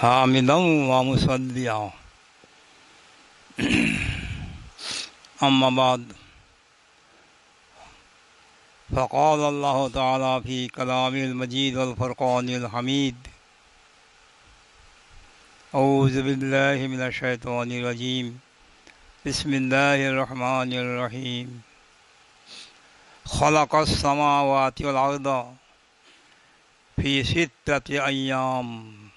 حامدا ومصليا أما بعد فقال الله تعالى في كلامه المجيد والفرقان الحميد أعوذ بالله من الشيطان الرجيم بسم الله الرحمن الرحيم خلق السماوات والأرض في ستة أيام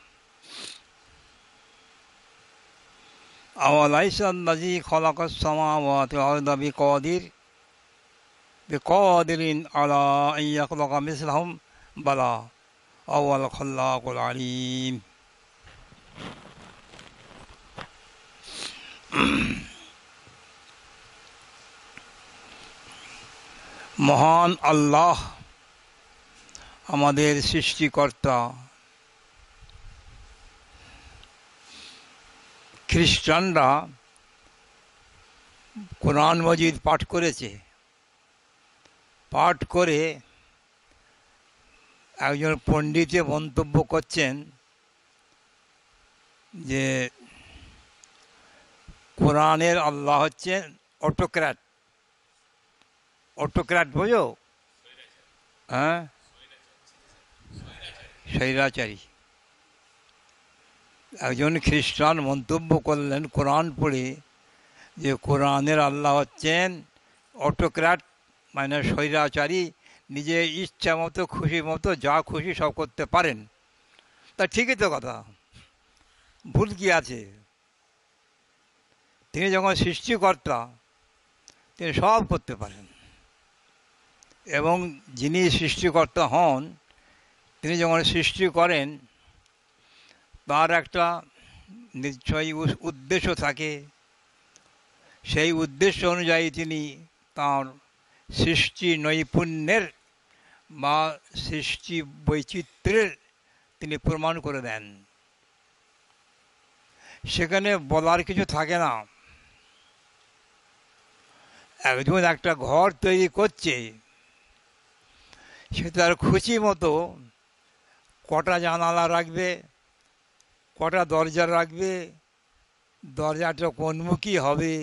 أوليس الذي خلق السماوات والأرض بقادر بقادر على أن يخلق مثلهم بلى هو الخلاق العليم মহান আল্লাহ আমাদের সৃষ্টিকর্তা খ্রিস্টানরা কোরআন মজিদ পাঠ করেছে। পাঠ করে একজন পণ্ডিতে মন্তব্য করছেন যে, কোরআনের আল্লাহ হচ্ছেন অটোক্র্যাট। অটোক্র্যাট বোঝো? হ্যাঁ? স্বৈরাচারী। একজন খ্রিস্টান মন্তব্য করলেন কোরআন পড়ে যে কোরআনের আল্লাহ হচ্ছেন অটোক্র্যাট মানে স্বৈরাচারী নিজে ইচ্ছা মতো, খুশি মতো, যা খুশি সব করতে পারেন। তা ঠিকই তো কথা। ভুল কি আছে? তিনি যখন সৃষ্টিকর্তা, তিনি সব করতে পারেন। এবং যিনি সৃষ্টিকর্তা হন, তিনি যখন সৃষ্টি করেন তার একটা নিশ্চয়ই উদ্দেশ্য থাকে। সেই উদ্দেশ্য অনুযায়ী তিনি তার সৃষ্টি নৈপুণ্যের বা সৃষ্টি বৈচিত্র্যের তিনি প্রমাণ করে দেন। সেখানে বলার কিছু থাকে না। একজন একটা ঘর তৈরি করছে, সে তার খুশি মতো কটা জানালা রাখবে কটা দরজা রাখবে? দরজাটা কোনমুখী হবে?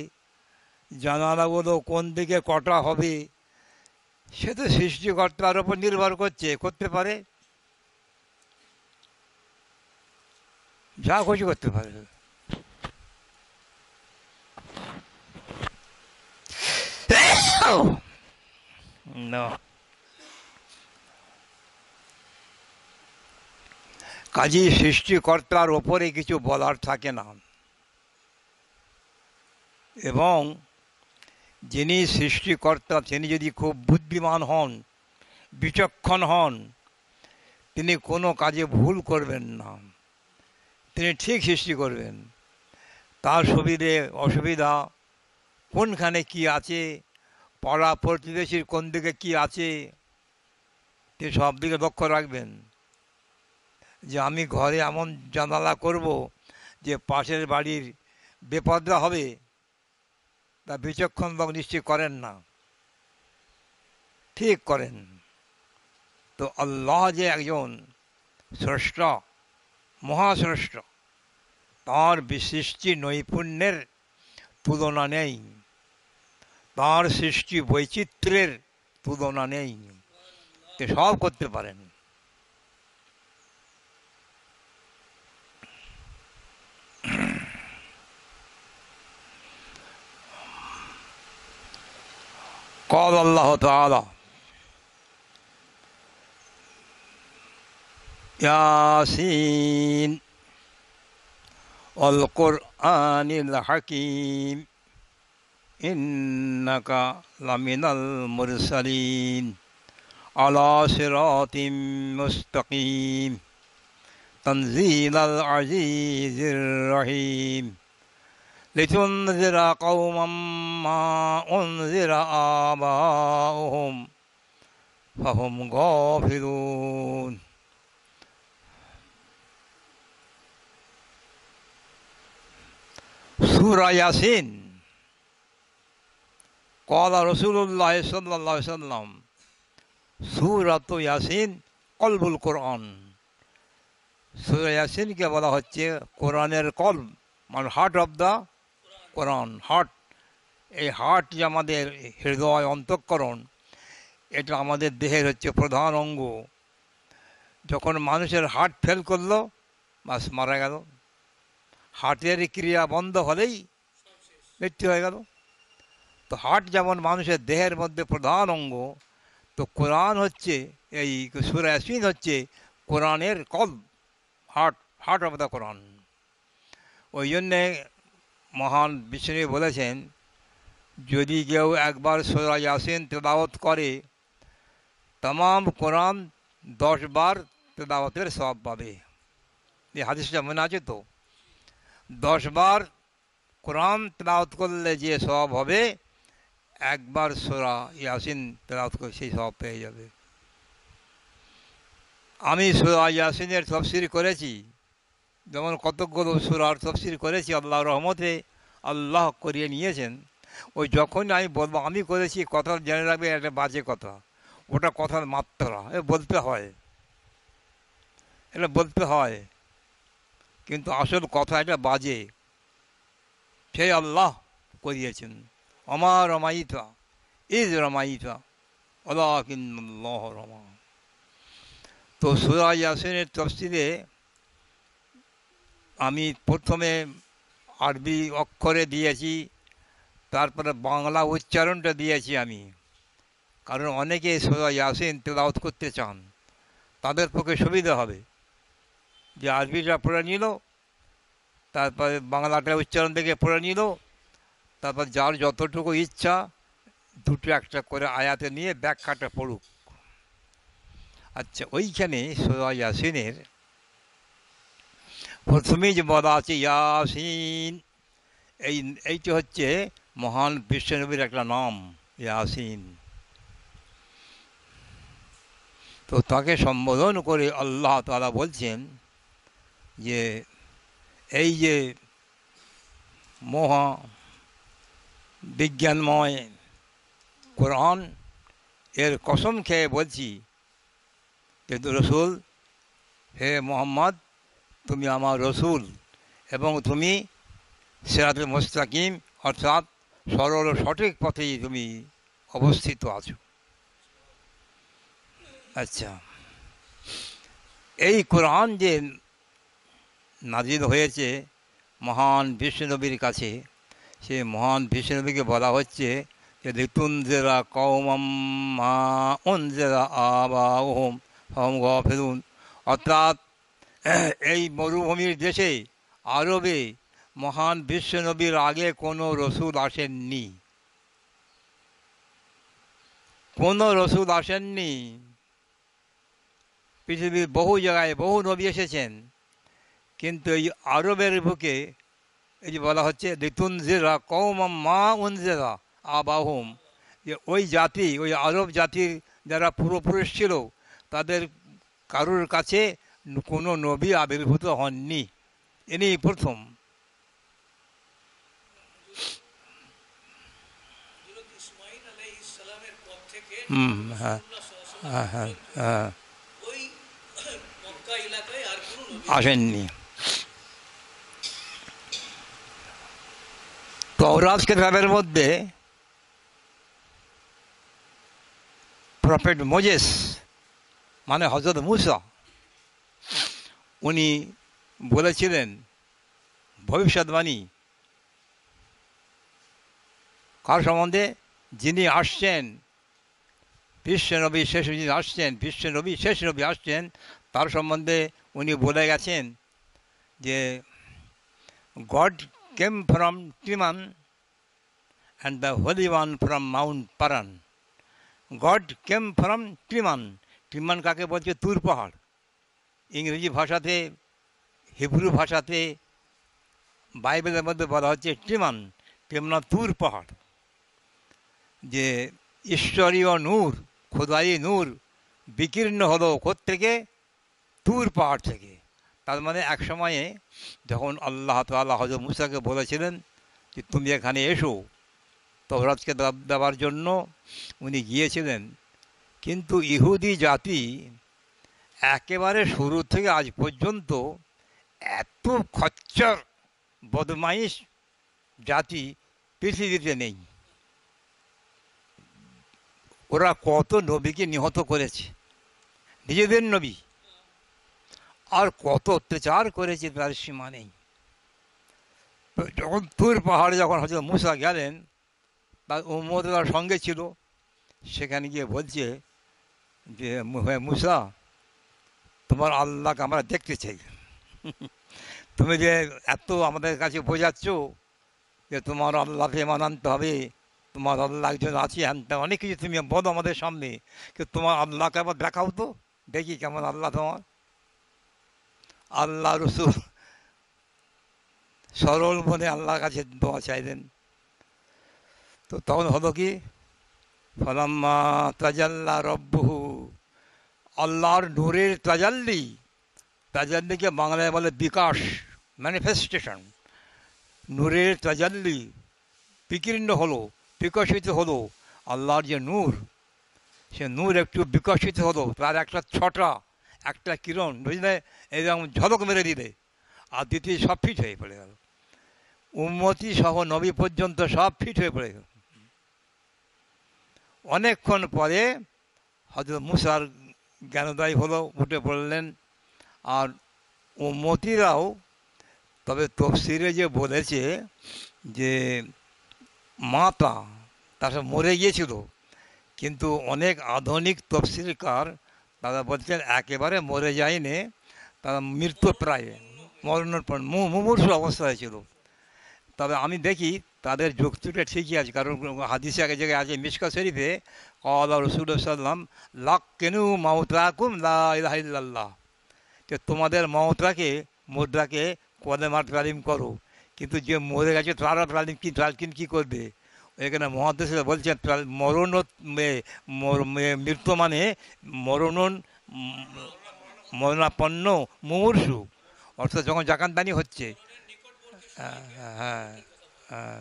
জানালাগুলো কোন দিকে কটা হবে? সে তো সৃষ্টিকর্তার ওপর নির্ভর করছে, করতে পারে? যা খুশি করতে পারে। না কাজী সৃষ্টিকর্তার ওপরে কিছু বলার থাকে না। এবং যিনি সৃষ্টিকর্তা, তিনি যদি খুব বুদ্ধিমান হন, বিচক্ষণ হন, তিনি কোনো কাজে ভুল করবেন না। তিনি ঠিক সৃষ্টি করবেন। তার সুবিধে, অসুবিধা, কোনখানে কি আছে, পাড়া প্রতিবেশীর কোন দিকে কি আছে, তিনি সব দিকে লক্ষ্য রাখবেন। যে আমি ঘরে এমন জানালা করব যে পাশের বাড়ির বেপদরা হবে, তা বিচক্ষণ লোক নিশ্চয় করেন না। ঠিক করেন। তো আল্লাহ যে একজন স্রষ্টা মহাস্রষ্ট তাঁর সৃষ্টি নৈপুণ্যের তুলনা নেই, তাঁর সৃষ্টি বৈচিত্র্যের তুলনা নেই। সব করতে পারেন। قال الله تعالى ياسين والقرآن الحكيم إنك لمن المرسلين على صراط مستقيم تنزيل العزيز الرحيم. لتنذر قوما ما أنذر آباؤهم فهم غافلون سورة ياسين قال رسول الله صلى الله عليه وسلم سورة ياسين قلب القرآن সুরা ইয়াসিনকে বলা হচ্ছে কোরআনের কল মানে heart of the Quran heart এই হার্ট যে আমাদের হৃদয়, অন্তঃকরণ, এটা আমাদের দেহের হচ্ছে প্রধান অঙ্গ। যখন মানুষের হার্ট ফেল করল, বাস মারা গেল। হার্টের ক্রিয়া বন্ধ হলেই মৃত্যু হয়ে গেল। তো হার্ট যেমন মানুষের দেহের মধ্যে প্রধান অঙ্গ, তো কোরআন হচ্ছে এই সুরাসিন হচ্ছে কোরআনের call heart heart of the Quran ওই জন্যে মহান বিষ্ণু বলেছেন, যদি কেউ একবার সোরা ইয়াসিন তেলাওয়াত করে তাম কোরআন দশ বার তেলাওয়াতের সব পাবে। এই হাদিসটা মনে আছে তো? দশ বার কোরআন তেলাওয়াত করলে যে সব হবে, একবার সোরা ইয়াসিন তেলাওয়াত করে সেই সব পেয়ে যাবে। আমি সোরা ইয়াসিনের তফসির করেছি। যেমন কতকগুলো সুরার তফসির করেছি আল্লাহ রহমতে আল্লাহ করিয়ে নিয়েছেন। ওই যখন আমি বলব, আমি করেছি কথা জেনে রাখবে একটা বাজে কথা। ওটা কথার মাত্রা, এ বলতে হয়। এটা বলতে হয়। কিন্তু আসল কথা এটা বাজে। সেই আল্লাহ করিয়েছেন। আমার রমাইতা, ইজ রমাইতা আল্লাহ কিন্নল্লাহ রমা। তো সুরা ইয়াসিনের তফসিরে আমি প্রথমে আরবি অক্ষরে দিয়েছি, তারপরে বাংলা উচ্চারণটা দিয়েছি আমি। কারণ অনেকে সোজা ইয়াসিন তেলাওত করতে চান, তাদের পক্ষে সুবিধা হবে। যে আরবিটা পড়ে নিল, তারপরে বাংলাটা উচ্চারণ থেকে পড়ে নিল, তারপর যার যতটুকু ইচ্ছা দুটো একটা করে আয়াতে নিয়ে ব্যাখ্যাটা পড়ুক। আচ্ছা ওইখানে সোজা ইয়াসিনের প্রথমেই যে বলা আছে ইয়াসিন এই, এইটা হচ্ছে মহান বিশ্বনবীর একটা নাম, ইয়াসিন। তো তাকে সম্বোধন করে আল্লাহ তালা বলছেন যে, এই যে মহা বিজ্ঞানময় কোরআন, এর কসম খেয়ে বলছি যে রসুল হে মোহাম্মদ তুমি আমার রসুল এবং তুমি সেরাতে মোস্তাকিম, অর্থাৎ সরল ও সঠিক পথেই তুমি অবস্থিত আছো। আচ্ছা। এই কোরআন যে নাজিল হয়েছে মহান বিষ্ণুনবীর কাছে সে মহান বিষ্ণুনবীকে বলা হচ্ছে যে ঋতুঞ্জেরা কৌমম মা উঞ্জেরা আবা ওহম হম ফেরুন অর্থাৎ এই মরুভূমির দেশে আরবে মহান বিশ্বনবীর আগে কোনো রসুল আসেননি। কোনো রসুল আসেননি। পৃথিবীর বহু জায়গায় বহু নবী এসেছেন। কিন্তু এই আরবের বুকে এই যে বলা হচ্ছে ঋতুনজেরা কৌমম মা উনজেরা আবাহম। যে ওই জাতি, ওই আরব জাতির যারা পূর্বপুরুষ ছিল, তাদের কারোর কাছে কোনো নবী আবির্ভূত হননি। ইনি প্রথম। হ্যাঁ হ্যাঁ হ্যাঁ আসেননি। তৌরাজ কেতাবের মধ্যে প্রফেট মোজেস মানে হজরত মুসা উনি বলেছিলেন ভবিষ্যৎবাণী কার সম্বন্ধে? যিনি আসছেন, বিশ্ব বিশ্বনবী শেষ যিনি আসছেন, বিশ্ব বিশ্বনবী শেষ নবী আসছেন, তার সম্বন্ধে উনি বলে গেছেন যে, God came from Teman and the holy one from Mount Paran. God came from Teman Teman কাকে বলছে? তুর পাহাড়। ইংরেজি ভাষাতে, হিব্রু ভাষাতে, বাইবেলের মধ্যে বলা হচ্ছে টিমান, টিমনা তুর পাহাড়, যে ঈশ্বরীয় নূর, খোদাই নূর, বিকীর্ণ হলো থেকে তুর পাহাড় থেকে। তার মানে এক সময়ে যখন আল্লাহ তাল্লাহ হজরত মুসাকে বলেছিলেন যে, তুমি এখানে এসো তবরাজকে দেওয়ার জন্য, উনি গিয়েছিলেন। কিন্তু ইহুদি জাতি একেবারে শুরু থেকে আজ পর্যন্ত এত খচ্চর, বদমাইশ জাতি পৃথিবীতে নেই। ওরা কত নবীকে নিহত করেছে, নিজেদের নবী, আর কত অত্যাচার করেছে তার সীমা নেই। যখন তুর পাহাড়ে যখন হয়তো মুসা গেলেন তার উম্মত তার সঙ্গে ছিল, সেখানে গিয়ে বলছে যে মুসা তোমার আল্লাহকে আমরা দেখতে চাই। তুমি যে এত আমাদের কাছে বোঝাচ্ছ যে তোমার আল্লাহকে মানানতে হবে তোমার আল্লাহ একজন আছে হ্যান ত্যান, অনেক কিছু তুমি বলো আমাদের সামনে কিন্তু তোমার আল্লাহকে আবার দেখাও তো দেখি কেমন আল্লাহ তোমার। আল্লাহ রসুল সরল মনে আল্লাহর কাছে দোয়া চাইলেন। তো তখন হলো কি? ফলাম্মা তাজাল্লা রব্বহু আল্লাহর নূরের তাজাল্লি তাজাল্লিকে বাংলায় বলে বিকাশ ম্যানিফেস্টেশন নূরের তাজাল্লি বিকীর্ণ হলো, বিকশিত হলো আল্লাহর যে নূর। সে নূর একটু বিকশিত হলো, তার একটা ছটা, একটা কিরণ, বুঝলে? এরকম ঝলক মেরে দিলে আর দ্বিতীয় সব ফিট হয়ে পড়ে গেল। উন্মতি সহ নবী পর্যন্ত সব ফিট হয়ে পড়ে গেল। অনেকক্ষণ পরে হয়তো মুসার জ্ঞানোদয় হলো, উঠে পড়লেন। আর মতিরাও, তবে তফসিরে যে বলেছে যে মাতা তার মরে গিয়েছিল, কিন্তু অনেক আধুনিক তফসিলকার তারা বলছেন একেবারে মরে যায়নি, তারা মৃত্যুপ্রায় মরণোর মুমূর্ষ অবস্থায় ছিল। তবে আমি দেখি তাদের যুক্তিটা ঠিকই আছে, কারণ হাদিসে এক জায়গায় আছে মিসকা শরীফে কলা রসুল সাল্লাম লাক কেনু মাউতাকুম লা ইলাহা ইল্লাল্লাহ। যে তোমাদের মমতাকে মুদ্রাকে কলেমার তালিম করো, কিন্তু যে মরে গেছে তারা তালিম কি তালিম কী করবে? এখানে মহাদেশে বলছেন মরণ মৃত্যু মানে মরণন মরণাপন্ন মুমূর্ষু। অর্থাৎ যখন জাকানদানি হচ্ছে হ্যাঁ হ্যাঁ হ্যাঁ।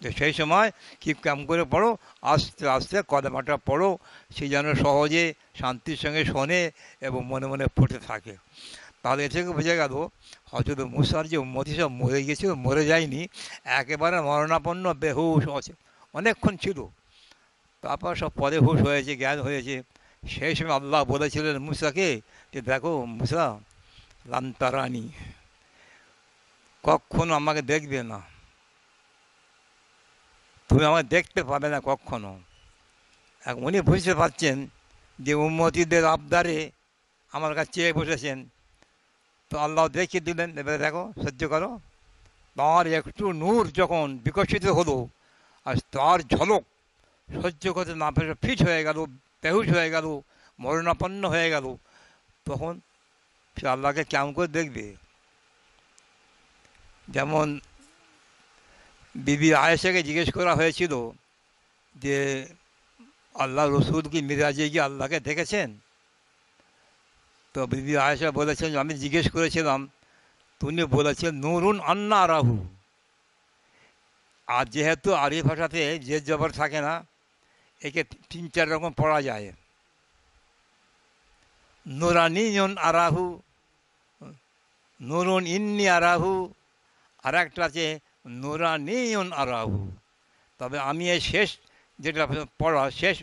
তো সেই সময় কি কাম করে পড়ো, আস্তে আস্তে কদমাটা পড়ো, সে যেন সহজে শান্তির সঙ্গে শোনে এবং মনে মনে পড়তে থাকে। তাহলে এ থেকে বোঝা গেল হয়তো মুসার যে মতি সব মরে গেছিল মরে যায়নি, একেবারে মরণাপন্ন, বেহুশ আছে অনেকক্ষণ ছিল। তারপর সব পরে হুশ হয়েছে, জ্ঞান হয়েছে। সেই সময় আল্লাহ বলেছিলেন মুসাকে যে, দেখো মুসা, লান্তারানি। কখনো আমাকে দেখবে না। তুমি আমাকে দেখতে পাবে না কখনো। এখন উনি বুঝতে পারছেন যে উন্মতিদের আবদারে আমার কাছে চেয়ে বসেছেন। তো আল্লাহ দেখিয়ে দিলেন, এবারে দেখো, সহ্য করো। তার একটু নূর যখন বিকশিত হলো আর তার ঝলক সহ্য করতে না পেরে ফিট হয়ে গেল, বেহুশ হয়ে গেল, মরণাপন্ন হয়ে গেল। তখন সে আল্লাহকে কেমন করে দেখবে? যেমন বিবি আয়েশাকে জিজ্ঞেস করা হয়েছিল যে, আল্লাহ রসুল কি মিরাজে গিয়ে আল্লাহকে দেখেছেন? তো বিবি আয়েশা বলেছেন, আমি জিজ্ঞেস করেছিলাম, তুমি বলেছেন, নুরুন আন্না রাহু। আর যেহেতু আরবি ভাষাতে যে জবর থাকে না, একে তিন চার রকম পড়া যায়। নুরানিয়ন আরাহু, নুরুন ইন্নি আরাহু আর একটা আছে, নুরানিয়ন আরাহু। তবে আমি এই শেষ যেটা পড়া, শেষ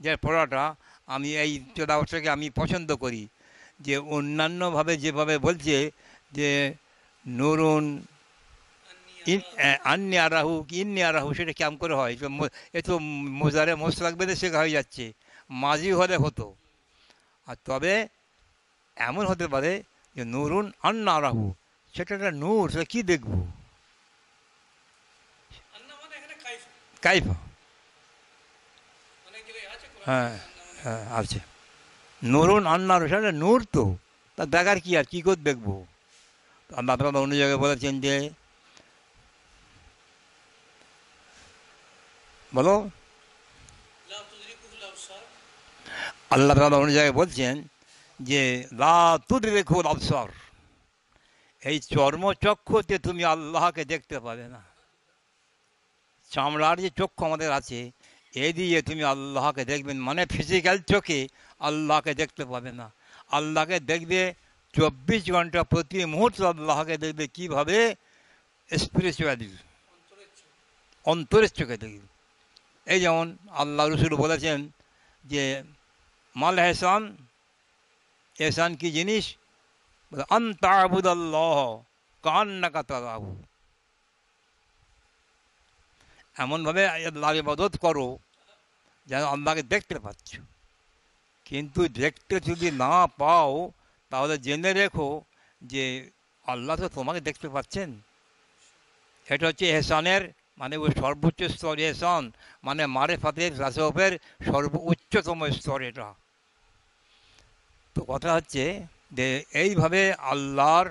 যে পড়াটা আমি এই চোদাবস্থাকে আমি পছন্দ করি। যে অন্যান্যভাবে যেভাবে বলছে যে, নরুন আন্নি আরাহু, কি ইন্নি আরাহু? সেটা কেমন করে হয়? এ তো মোজারে মোশলাক বেঁধে শেখা হয়ে যাচ্ছে। মাঝি হলে হতো। আর তবে এমন হতে পারে যে, নরুন আন্না আরাহু। সেটা একটা নূর সেটা কী দেখব? কাইফ। হ্যাঁ হ্যাঁ আছে। নুরুন আন্নার সেটা নূর তো। তা দেখার কী আর কী করে দেখব? আল্লাহ তালা অন্য জায়গায় বলেছেন যে বলো। আল্লাহ তালা অন্য জায়গায় বলছেন যে লা তুদরিকুল আবসর এই চর্মচক্ষুতে তুমি আল্লাহকে দেখতে পাবে না। চামড়ার যে চক্ষু আমাদের আছে, এ দিয়ে তুমি আল্লাহকে দেখবেন মানে ফিজিক্যাল চোখে আল্লাহকে দেখতে পাবে না। আল্লাহকে দেখবে চব্বিশ ঘণ্টা প্রতি মুহূর্ত আল্লাহকে দেখবে কীভাবে? স্পিরিচুয়ালি অন্তরের চোখে দেখবে। এই যেমন আল্লাহ রসুল বলেছেন যে, মাল হেসান এহসান কি জিনিস? আল্লাহ কান্নাকা তাবু এমনভাবে আল্লাহর ইবাদত করো, যেন আল্লাহকে দেখতে পাচ্ছ। কিন্তু দেখতে যদি না পাও, তাহলে জেনে রেখো যে আল্লাহ তো তোমাকে দেখতে পাচ্ছেন। এটা হচ্ছে এহসানের মানে ওই সর্বোচ্চ স্তর এহসান মানে মারে ফাতের রাসবের সর্ব উচ্চতম স্তর এটা। তো কথা হচ্ছে যে এইভাবে আল্লাহর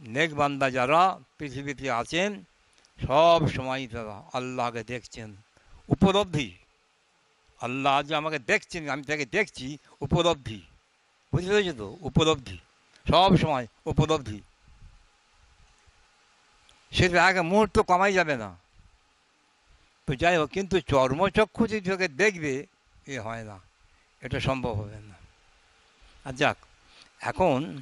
নেকবান্দা যারা পৃথিবীতে আছেন, সব সময় তারা আল্লাহকে দেখছেন। উপলব্ধি। আল্লাহ যে আমাকে দেখছেন, আমি তাকে দেখছি, উপলব্ধি। বুঝতে পেরেছি তো? উপলব্ধি। সব সময় উপলব্ধি। সেটা এক মুহূর্ত কমাই যাবে না। তো যাই হোক, কিন্তু চর্মচক্ষু যদি দেখবে, এ হয় না। এটা সম্ভব হবে না। আর যাক এখন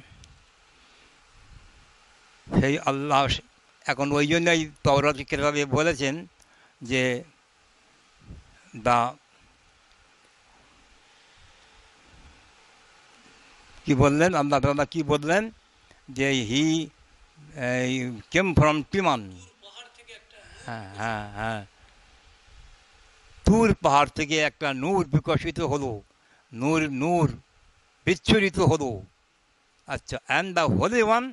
সেই আল্লাহ এখন ওই জন্যই তওরাত কেতাবে বলেছেন যে দা কি বললেন? আল্লাহ দাদা কি বললেন? যে হি কেম ফ্রম টিমান? হ্যাঁ হ্যাঁ হ্যাঁ। তুর পাহাড় থেকে একটা নূর বিকশিত হলো। নূর নূর বিচ্ছুরিত হলো। আচ্ছা and the holy one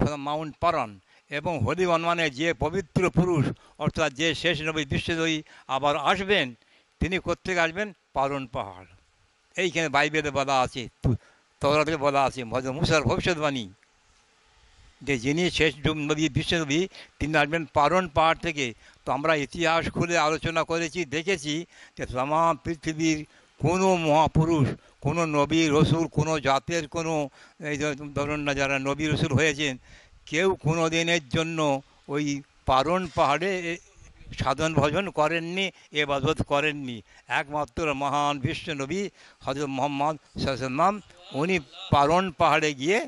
from Mount Paran এবং হোলি ওয়ান মানে যে পবিত্র পুরুষ, অর্থাৎ যে শেষ নবী বিশ্বজয়ী আবার আসবেন, তিনি কোথেকে আসবেন? পারণ পাহাড়। এইখানে বাইবেলে বলা আছে তরাতে বলা আছে ভদ্র মুসার ভবিষ্যৎবাণী যে যিনি শেষ নবী বিশ্বনবী তিনি আসবেন পারণ পাহাড় থেকে। তো আমরা ইতিহাস খুলে আলোচনা করেছি, দেখেছি যে তাম পৃথিবীর কোনো মহাপুরুষ, কোনো নবী রসুল, কোনো জাতের কোনো, এই ধরুন না যারা নবী রসুল হয়েছেন, কেউ কোনো দিনের জন্য ওই পারণ পাহাড়ে সাধন ভজন করেননি, এবাদত করেননি। একমাত্র মহান বিশ্ব নবী হজরত মোহাম্মদ সাল্লাম উনি পারণ পাহাড়ে গিয়ে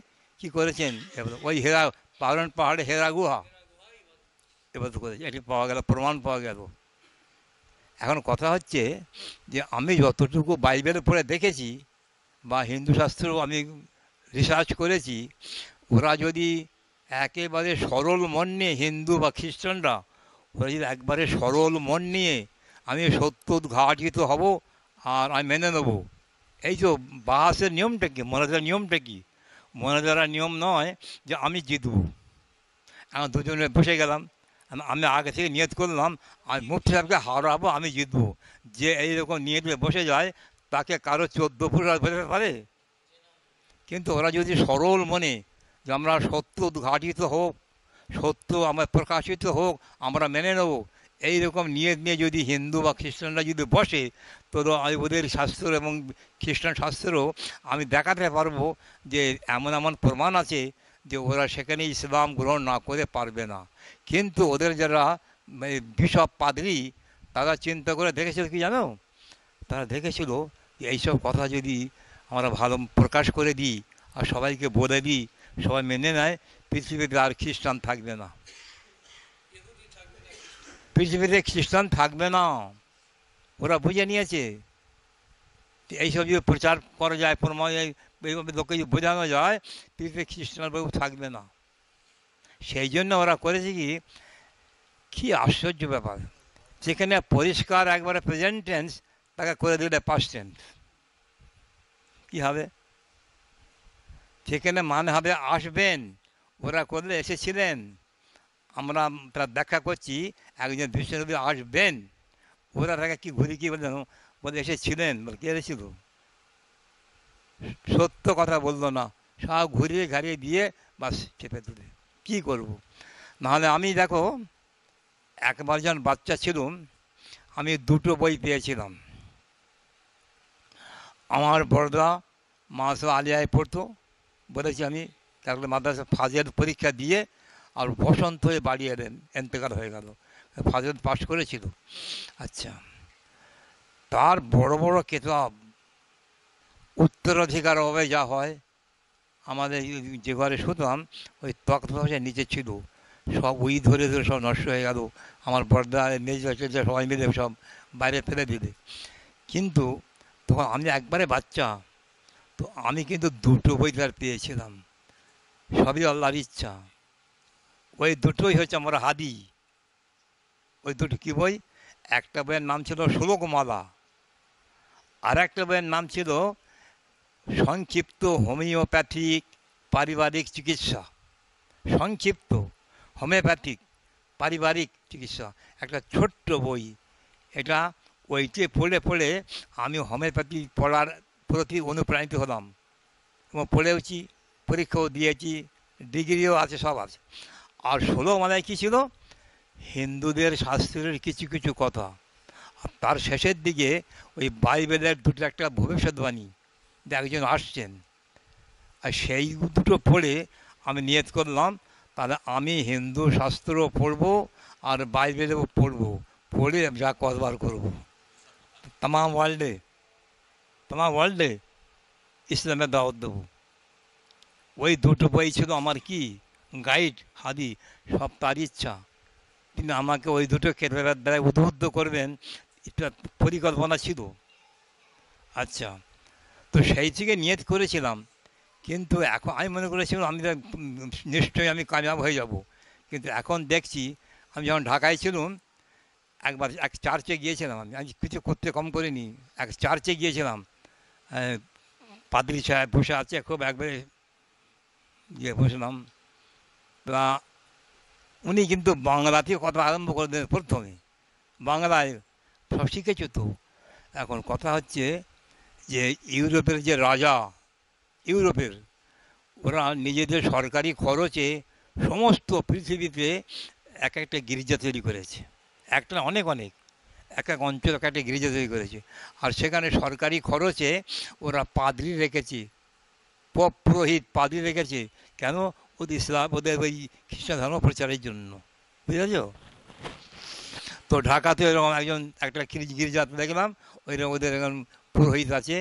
কি করেছেন? ওই হেরা, পারণ পাহাড়ে হেরা গুহা এবার করেছে এটি পাওয়া গেল, প্রমাণ পাওয়া গেল। এখন কথা হচ্ছে যে আমি যতটুকু বাইবেলে পড়ে দেখেছি বা হিন্দু শাস্ত্র আমি রিসার্চ করেছি, ওরা যদি একেবারে সরল মন নিয়ে হিন্দু বা খ্রিস্টানরা, ওরা যদি একবারে সরল মন নিয়ে আমি সত্য ঘাটিত হব আর আমি মেনে নেব। এই তো বাহাসের নিয়মটা কি? মনাজার নিয়মটা কি? মনাজারা নিয়ম নয় যে আমি জিতব। এখন দুজনে বসে গেলাম। আমি আগে থেকে নিয়ত করলাম, আমি মুফতি সাহেবকে হারাবো, আমি জিতবো। যে এইরকম নিয়ত বসে যায়, তাকে কারও চোদ্দ ফুট বোঝাতে পারে? কিন্তু ওরা যদি সরল মনে যে আমরা সত্য উদ্ঘাটিত হোক, সত্য আমার প্রকাশিত হোক, আমরা মেনে নেব, এইরকম নিয়ত নিয়ে যদি হিন্দু বা খ্রিস্টানরা যদি বসে, তো ওদের শাস্ত্র এবং খ্রিস্টান শাস্ত্রও আমি দেখাতে পারব যে এমন এমন প্রমাণ আছে যে ওরা সেখানে ইসলাম গ্রহণ না করে পারবে না। কিন্তু ওদের যারা বিশপ পাদরি, তারা চিন্তা করে দেখেছিল কি জানো? তারা দেখেছিল এইসব কথা যদি আমরা ভালো প্রকাশ করে দিই আর সবাইকে বলে দিই, সবাই মেনে নেয়, পৃথিবীতে আর খ্রিস্টান থাকবে না। পৃথিবীতে খ্রিস্টান থাকবে না। ওরা বুঝে নিয়েছে এইসব যদি প্রচার করা যায়, প্রমাণ এইভাবে লোকে যদি বোঝানো যায় পৃথিবীতে খ্রিস্টান বাবু থাকবে না। সেই জন্য ওরা করেছে কি, কী আশ্চর্য ব্যাপার। যেখানে পরিষ্কার একবারে প্রেজেন্ট টেন্স তাকে করে দিলে পাস্ট টেন্স কী হবে? সেখানে মানে হবে আসবেন, ওরা করলে এসেছিলেন। আমরা তারা দেখা করছি, একজন বিশ্বনবী আসবেন, ওরা তাকে কি ঘুরে কি বললেন বলে এসেছিলেন। বলে কে এসেছিল? সত্য কথা বলল না। সব ঘুরিয়ে ঘাড়িয়ে দিয়ে বাস চেপে তুলে কী করব? নাহলে আমি দেখো, একবার যখন বাচ্চা ছিলাম, আমি দুটো বই পেয়েছিলাম। আমার বড়দা মাস আলিয়ায় পড়তো, বলেছি আমি তারপরে মাদ্রাসা ফাজের পরীক্ষা দিয়ে আর বসন্ত হয়ে বাড়ি এলেন এন্তেকাল হয়ে গেল। ফাজেল পাশ করেছিল। আচ্ছা তার বড় বড় কেতাব উত্তরাধিকার হবে যা হয়। আমাদের যে ঘরে শুতাম, ওই তক্ত নিচে ছিল। সব উই ধরে ধরে সব নষ্ট হয়ে গেল। আমার বর্দা মেজা টেজা সবাই মিলে সব বাইরে ফেলে দিলে। কিন্তু তখন আমি একবারে বাচ্চা, তো আমি কিন্তু দুটো বই তার পেয়েছিলাম। সবই আল্লাহর ইচ্ছা। ওই দুটোই হচ্ছে আমার হাদি ওই দুটো কী বই? একটা বইয়ের নাম ছিল শ্লোকমালা আর একটা বইয়ের নাম ছিল সংক্ষিপ্ত হোমিওপ্যাথিক পারিবারিক চিকিৎসা। সংক্ষিপ্ত হোমিওপ্যাথিক পারিবারিক চিকিৎসা। একটা ছোট্ট বই। এটা ওইটি পড়ে পড়ে আমি হোমিওপ্যাথি পড়ার প্রতি অনুপ্রাণিত হলাম এবং পড়েওছি, পরীক্ষাও দিয়েছি, ডিগ্রিও আছে, সব আছে। আর ষোলো মানে কী ছিল? হিন্দুদের শাস্ত্রের কিছু কিছু কথা। আর তার শেষের দিকে ওই বাইবেলের দুটো একটা ভবিষ্যৎবাণী একজন আসছেন। আর সেই দুটো পড়ে আমি নিয়ত করলাম, তাহলে আমি হিন্দু শাস্ত্র পড়ব আর বাইবেলও পড়ব। পড়ে যা করবার করব। তাম ওয়ার্ল্ডে তাম ওয়ার্ল্ডে ইসলামের দাওয়াত দেবো। ওই দুটো বই ছিল আমার কি? গাইড, হাদি, সব তার ইচ্ছা। তিনি আমাকে ওই দুটো কেতাবের দ্বারা উদ্বুদ্ধ করবেন, এটা পরিকল্পনা ছিল। আচ্ছা। তো সেই থেকে নিয়ত করেছিলাম। কিন্তু এখন আমি মনে করেছিলাম আমি নিশ্চয়ই আমি কামিয়াব হয়ে যাব। কিন্তু এখন দেখছি, আমি যখন ঢাকায় ছিলাম, একবার এক চার্চে গিয়েছিলাম আমি। আমি কিছু করতে কম করিনি, এক চার্চে গিয়েছিলাম। পাদ্রি সাহেব বসে আছে, খুব একবারে গিয়ে বসলাম। তা উনি কিন্তু বাংলাতে কথা আরম্ভ করে দেন প্রথমে। বাংলায় সব শিখেছ তো এখন কথা হচ্ছে যে ইউরোপের যে রাজা, ইউরোপের, ওরা নিজেদের সরকারি খরচে সমস্ত পৃথিবীতে এক একটা গির্জা তৈরি করেছে। একটা অনেক অনেক। এক এক অঞ্চল এক একটা গির্জা তৈরি করেছে। আর সেখানে সরকারি খরচে ওরা পাদ্রি রেখেছে। পপ পুরোহিত পাদ্রি রেখেছে। কেন? ওদের ইসলাম, ওদের ওই খ্রিস্টান ধর্ম প্রচারের জন্য। বুঝেছ? তো ঢাকাতে ওইরকম একজন একটা গির্জা দেখলাম। ওইরকম ওদের এখন পুরোহিত আছে,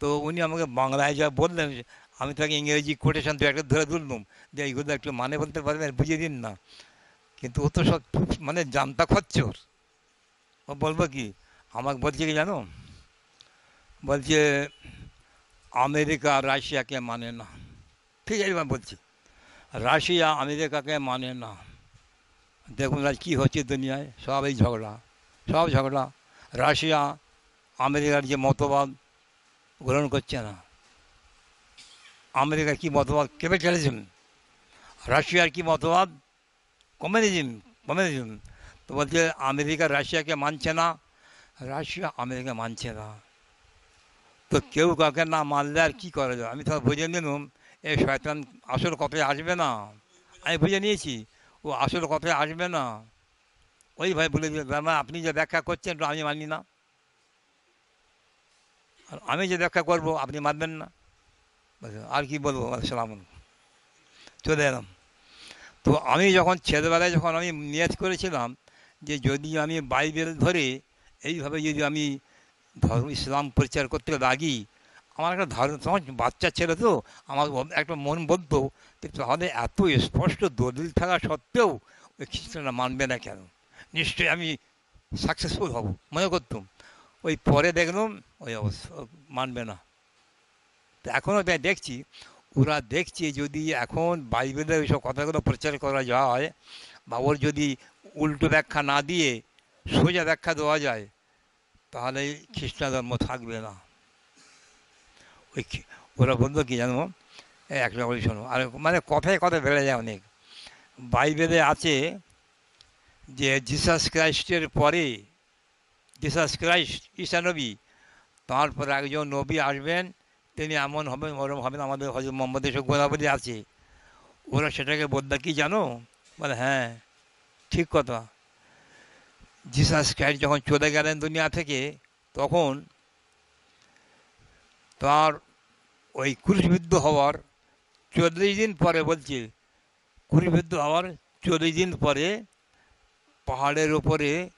তো উনি আমাকে বাংলায় যা বললেন, আমি তাকে ইংরেজি কোটেশন তো একটা ধরে তুললাম, যে এইগুলো একটু মানে বলতে পারবেন বুঝিয়ে দিন না। কিন্তু ও তো সব মানে জানতা খচ্চর। ও বলব কি, আমাকে বলছে কি জানো? বলছে, আমেরিকা রাশিয়াকে মানে না। ঠিক আছে বলছি, রাশিয়া আমেরিকাকে মানে না। দেখুন আজ কী হচ্ছে দুনিয়ায় সব এই ঝগড়া, সব ঝগড়া। রাশিয়া আমেরিকার যে মতবাদ গ্রহণ করছে না, আমেরিকার কী মতবাদ ক্যাপিটালিজম রাশিয়ার কী মতবাদ কমিউনিজম কমিউনিজম তো বলছে, আমেরিকা রাশিয়াকে মানছে না, রাশিয়া আমেরিকা মানছে না। তো কেউ কাউকে না মানলে আর কী করা যায়? আমি তো বুঝে নিলাম এই শয়তান আসল কথায় আসবে না। আমি বুঝে নিয়েছি, ও আসল কথায় আসবে না। ওই ভাই বলে দিল আপনি যে ব্যাখ্যা করছেন, আমি মানি না। আর আমি যে ব্যাখ্যা করব, আপনি মানবেন না। আর কি বলব? সালাম চলে এলাম। তো আমি যখন ছেলেবেলায় যখন আমি নিয়াজ করেছিলাম যে যদি আমি বাইবেল ধরে এইভাবে যদি আমি ধর্ম, ইসলাম প্রচার করতে লাগি, আমার একটা ধারণা তোমার বাচ্চা ছেলে তো, আমার একটা মন যে তাহলে এত স্পষ্ট দলিল থাকা সত্ত্বেও ওই খ্রিস্টানরা মানবে না কেন? নিশ্চয়ই আমি সাকসেসফুল হব। মনে করতাম। ওই পরে দেখলাম ওই অবস্থা, মানবে না। তো এখনও দেখছি, ওরা দেখছে যদি এখন বাইবেলের ওইসব কথাগুলো প্রচার করা যায়, বা ওর যদি উল্টো ব্যাখ্যা না দিয়ে সোজা ব্যাখ্যা দেওয়া যায়, তাহলে খ্রিস্টান ধর্ম থাকবে না। ওই ওরা বলল কি জানো একটা বলি শোনো, আর মানে কথায় কথা বেড়ে যায় অনেক। বাইবেলে আছে যে জিসাস ক্রাইস্টের পরে জিসাস ক্রাইস্ট ঈশা নবী তারপর একজন নবী আসবেন, তিনি এমন হবেন, ওরম হবেন, আমাদের হজরত মোহাম্মদ এসব গোলাপতি আছে। ওরা সেটাকে বলতে কি জানো? বলে হ্যাঁ ঠিক কথা। জিসাস ক্রাইস্ট যখন চলে গেলেন দুনিয়া থেকে, তখন তার ওই ক্রুশবিদ্ধ হওয়ার চল্লিশ দিন পরে বলছে ক্রুশবিদ্ধ হওয়ার চল্লিশ দিন পরে পাহাড়ের ওপরে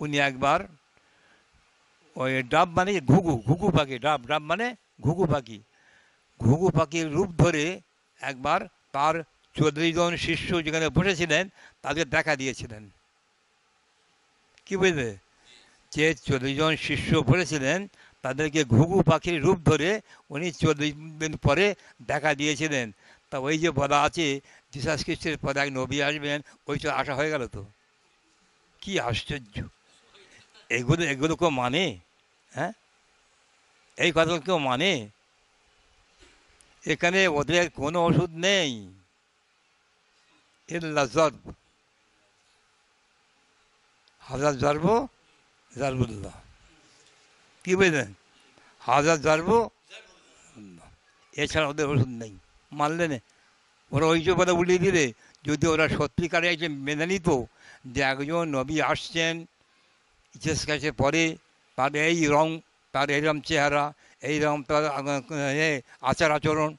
উনি একবার ওই ডাব মানে ঘুঘু ঘুঘু পাখি, ডাব ডাব মানে ঘুঘু পাখি। ঘুঘু পাখির রূপ ধরে একবার তার জন শিষ্য যেখানে বসেছিলেন, তাদের দেখা দিয়েছিলেন। কি বুঝলে? যে চল্লিশ জন শিষ্য বলেছিলেন, তাদেরকে ঘুঘু পাখির রূপ ধরে উনি চল্লিশ দিন পরে দেখা দিয়েছিলেন। তা ওই যে বলা আছে যিশাস খ্রিস্টের পরে এক নবী আসবেন, ওই তো আশা হয়ে গেল তো। কি আশ্চর্য! এগুলো এগুলো কেউ মানে? হ্যাঁ? এই কথা কেউ মানে? এখানে ওদের কোনো ওষুধ নেই। জর্ব হাজার জর্ব জারবুল্লাহ। কি বুঝলেন হাজার জর্ব এছাড়া ওদের ওষুধ নেই। মানলে ওরা ওই যে কথা দিলে, যদি ওরা সত্যিকারে এসে মেনে নিত যে একজন নবী আসছেন ইতিহাস কাছে পরে তার এই রং তার এইরকম চেহারা এইরকম তার এ, আচার আচরণ।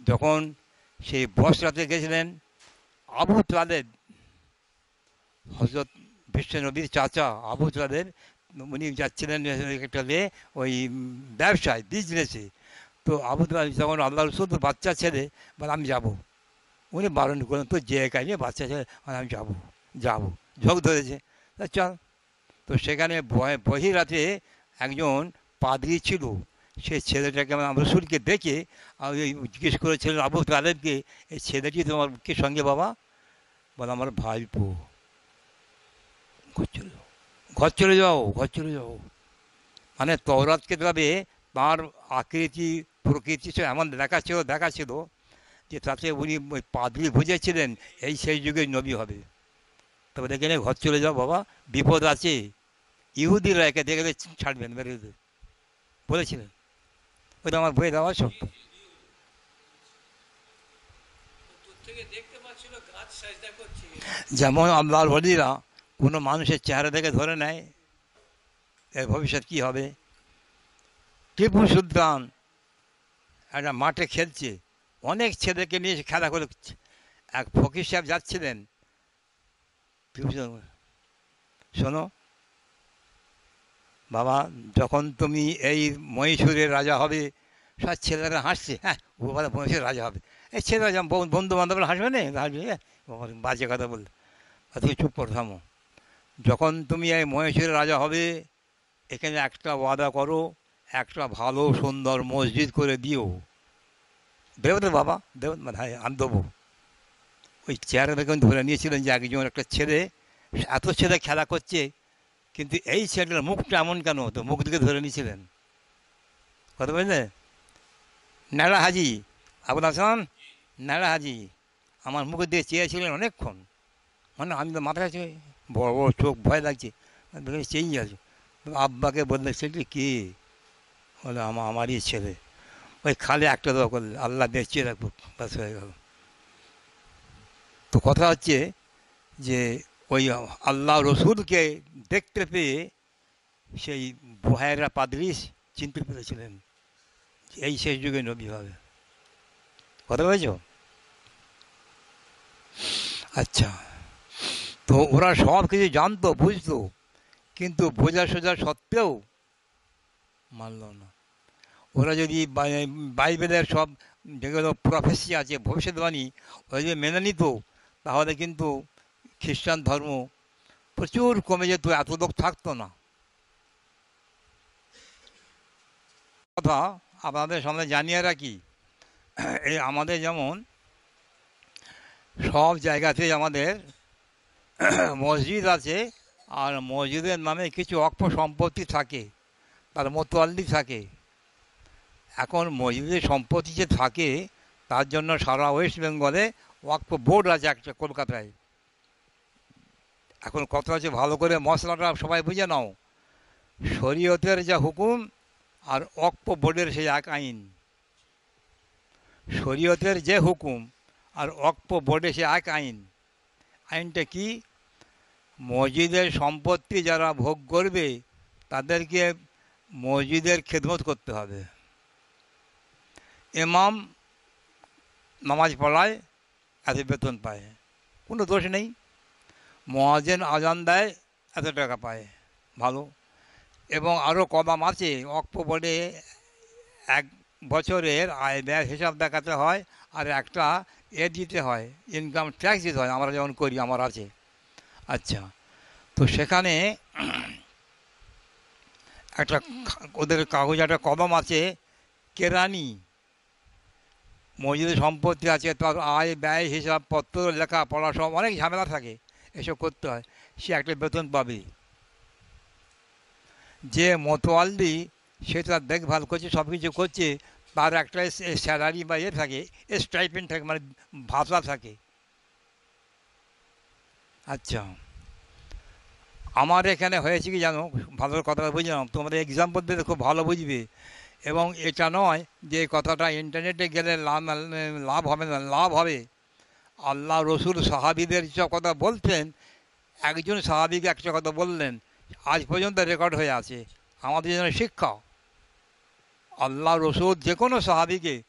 যখন সেই বসরাতে গেছিলেন আবু তালেদ হজরত বিশ্বনবীর চাচা আবু তালেদ উনি যাচ্ছিলেন একটা ওই ব্যবসায় বিজনেসে তো আবু তালেব যখন আল্লাহ রসুল তো বাচ্চা ছেলে বলে আমি যাব। উনি বারণ করলেন তো যে কাজে বাচ্চা ছেলে আমি যাব যাব। ঝোঁক ধরেছে। চল তো সেখানে বহ- বহিরাতে একজন পাদ্রি ছিল। সে ছেলেটাকে আমার রসুলকে দেখে আমি জিজ্ঞেস করেছিলেন আবু তালেবকে এই ছেলেটি তোমার কে সঙ্গে বাবা? বলে, আমার ভাইপো। ঘর চলে ঘর চলে যাও, ঘর চলে যাও। মানে তওরাত কেতাবে তার আকৃতি, প্রকৃতি সব এমন দেখাচ্ছিল দেখাচ্ছিল যে তাতে উনি ওই পাদরি বুঝেছিলেন, এই সেই যুগে নবী হবে। তবে দেখে ঘর চলে যাও বাবা, বিপদ আছে। ইহুদিরা একে দেখলে ছাড়বেন বেরোতে বলেছিলেন ওইটা আমার বইয়ে দেওয়া সত্য যেমন আল্লাহর হলিরা কোনো মানুষের চেহারা দেখে ধরে নেয়, এর ভবিষ্যৎ কী হবে? টিপু সুলতান একটা মাঠে খেলছে, অনেক ছেলেকে নিয়ে খেলা করে এক ফকির সাহেব যাচ্ছিলেন। শোনো বাবা, যখন তুমি এই মহীশূরের রাজা হবে, সব ছেলেরা হাসছে হ্যাঁ ও বলে মহীশূরের রাজা হবে। এই ছেলেরা বন্ধু বান্ধবরা হাসবে না? হাসবে হ্যাঁ বাজে কথা বললে। আর তুমি চুপ করে থামো। যখন তুমি এই মহেশের রাজা হবে, এখানে একটা ওয়াদা করো, একটা ভালো, সুন্দর মসজিদ করে দিও। দেবো তো বাবা দেব মানে হ্যাঁ আমি দেবো। ওই চেয়ারে দেখুন ধরে নিয়েছিলেন যে একজন একটা ছেলে, এত ছেলে খেলা করছে কিন্তু এই ছেলেটার মুখটা এমন কেন? তো মুখ দিকে ধরে নিয়েছিলেন। কথা বুঝলে ন্যাড়া হাজি, আবুল হাসান ন্যাড়া হাজি, আমার মুখের দিকে চেয়েছিলেন অনেকক্ষণ। মানে আমি তো মাথায় আছে, বড় বড় চোখ ভয় লাগছে। চেঞ্জ আছে? আব্বাকে বললে ছেলেটি কে? বলে আমার আমারই ছেলে। ওই খালি একটা দোয়া করলে আল্লাহ বেঁচিয়ে রাখব। ব্যাস হয়ে গেল। তো কথা হচ্ছে যে ওই আল্লাহ রসুলকে দেখতে পেয়ে সেই ভয়েরা পাদরি চিনতে পেরেছিলেন এই শেষ যুগে নবী হবে। কথা বলেছ? আচ্ছা। তো ওরা সব কিছু জানতো, বুঝতো, কিন্তু বোঝা সোজা সত্ত্বেও মানল না। ওরা যদি বাই- বাইবেলের সব যেগুলো প্রফেসি আছে, ভবিষ্যৎবাণী, ওরা যদি মেনে নিত, তাহলে কিন্তু খ্রিস্টান ধর্ম প্রচুর কমে যেত, এত লোক থাকতো না। কথা আপনাদের সামনে জানিয়ে রাখি এই আমাদের যেমন সব জায়গাতেই আমাদের মসজিদ আছে, আর মসজিদের নামে কিছু অক্ষ সম্পত্তি থাকে, তার মোতোয়াল্লি থাকে। এখন মসজিদের সম্পত্তি যে থাকে, তার জন্য সারা ওয়েস্ট বেঙ্গলে ওয়াক্ফ বোর্ড আছে একটা কলকাতায়। এখন কথা হচ্ছে ভালো করে মশলাটা সবাই বুঝে নাও। শরীয়তের যা হুকুম আর অক্প বোর্ডের সেই এক আইন। শরীয়তের যে হুকুম আর অক্প বোর্ডে সে এক আইন। আইনটা কি? মসজিদের সম্পত্তি যারা ভোগ করবে, তাদেরকে মসজিদের খেদমত করতে হবে। এমাম নামাজ পড়ায়, এত বেতন পায়। কোনো দোষ নেই। মহাজেন আজান দেয়, এত টাকা পায়। ভালো। এবং আরও কদাম আছে। অক্প বলে এক বছরের আয় ব্যয় হিসাব দেখাতে হয় আর একটা এ দিতে হয় ইনকাম ট্যাক্স দিতে হয়। আমরা যেমন করি, আমার আছে। আচ্ছা। তো সেখানে একটা ওদের কাগজ একটা কলম আছে, কেরানি। মসজিদের সম্পত্তি আছে, তার আয়, ব্যয়, হিসাবপত্র, লেখাপড়া সব অনেক ঝামেলা থাকে। এসব করতে হয়। সে একটা বেতন পাবে। যে মতোয়াল্দি সে তার দেখভাল করছে সব কিছু করছে, তার একটা স্যালারি বা ইয়ে থাকে স্টাইপেন্ড থাকে মানে ভাতা থাকে। আচ্ছা। আমার এখানে হয়েছে কি জানো ভালো কথা বুঝলাম তোমরা এক্সাম্পল দিতে খুব ভালো বুঝবে। এবং এটা নয় যে কথাটা ইন্টারনেটে গেলে লাভ লাভ হবে না, লাভ হবে। আল্লাহ রসুল সাহাবিদের সব কথা বলতেন একজন সাহাবিকে একটা কথা বললেন, আজ পর্যন্ত রেকর্ড হয়ে আছে। আমাদের জন্য শিক্ষা। আল্লাহ রসুল যে কোনো সাহাবিকে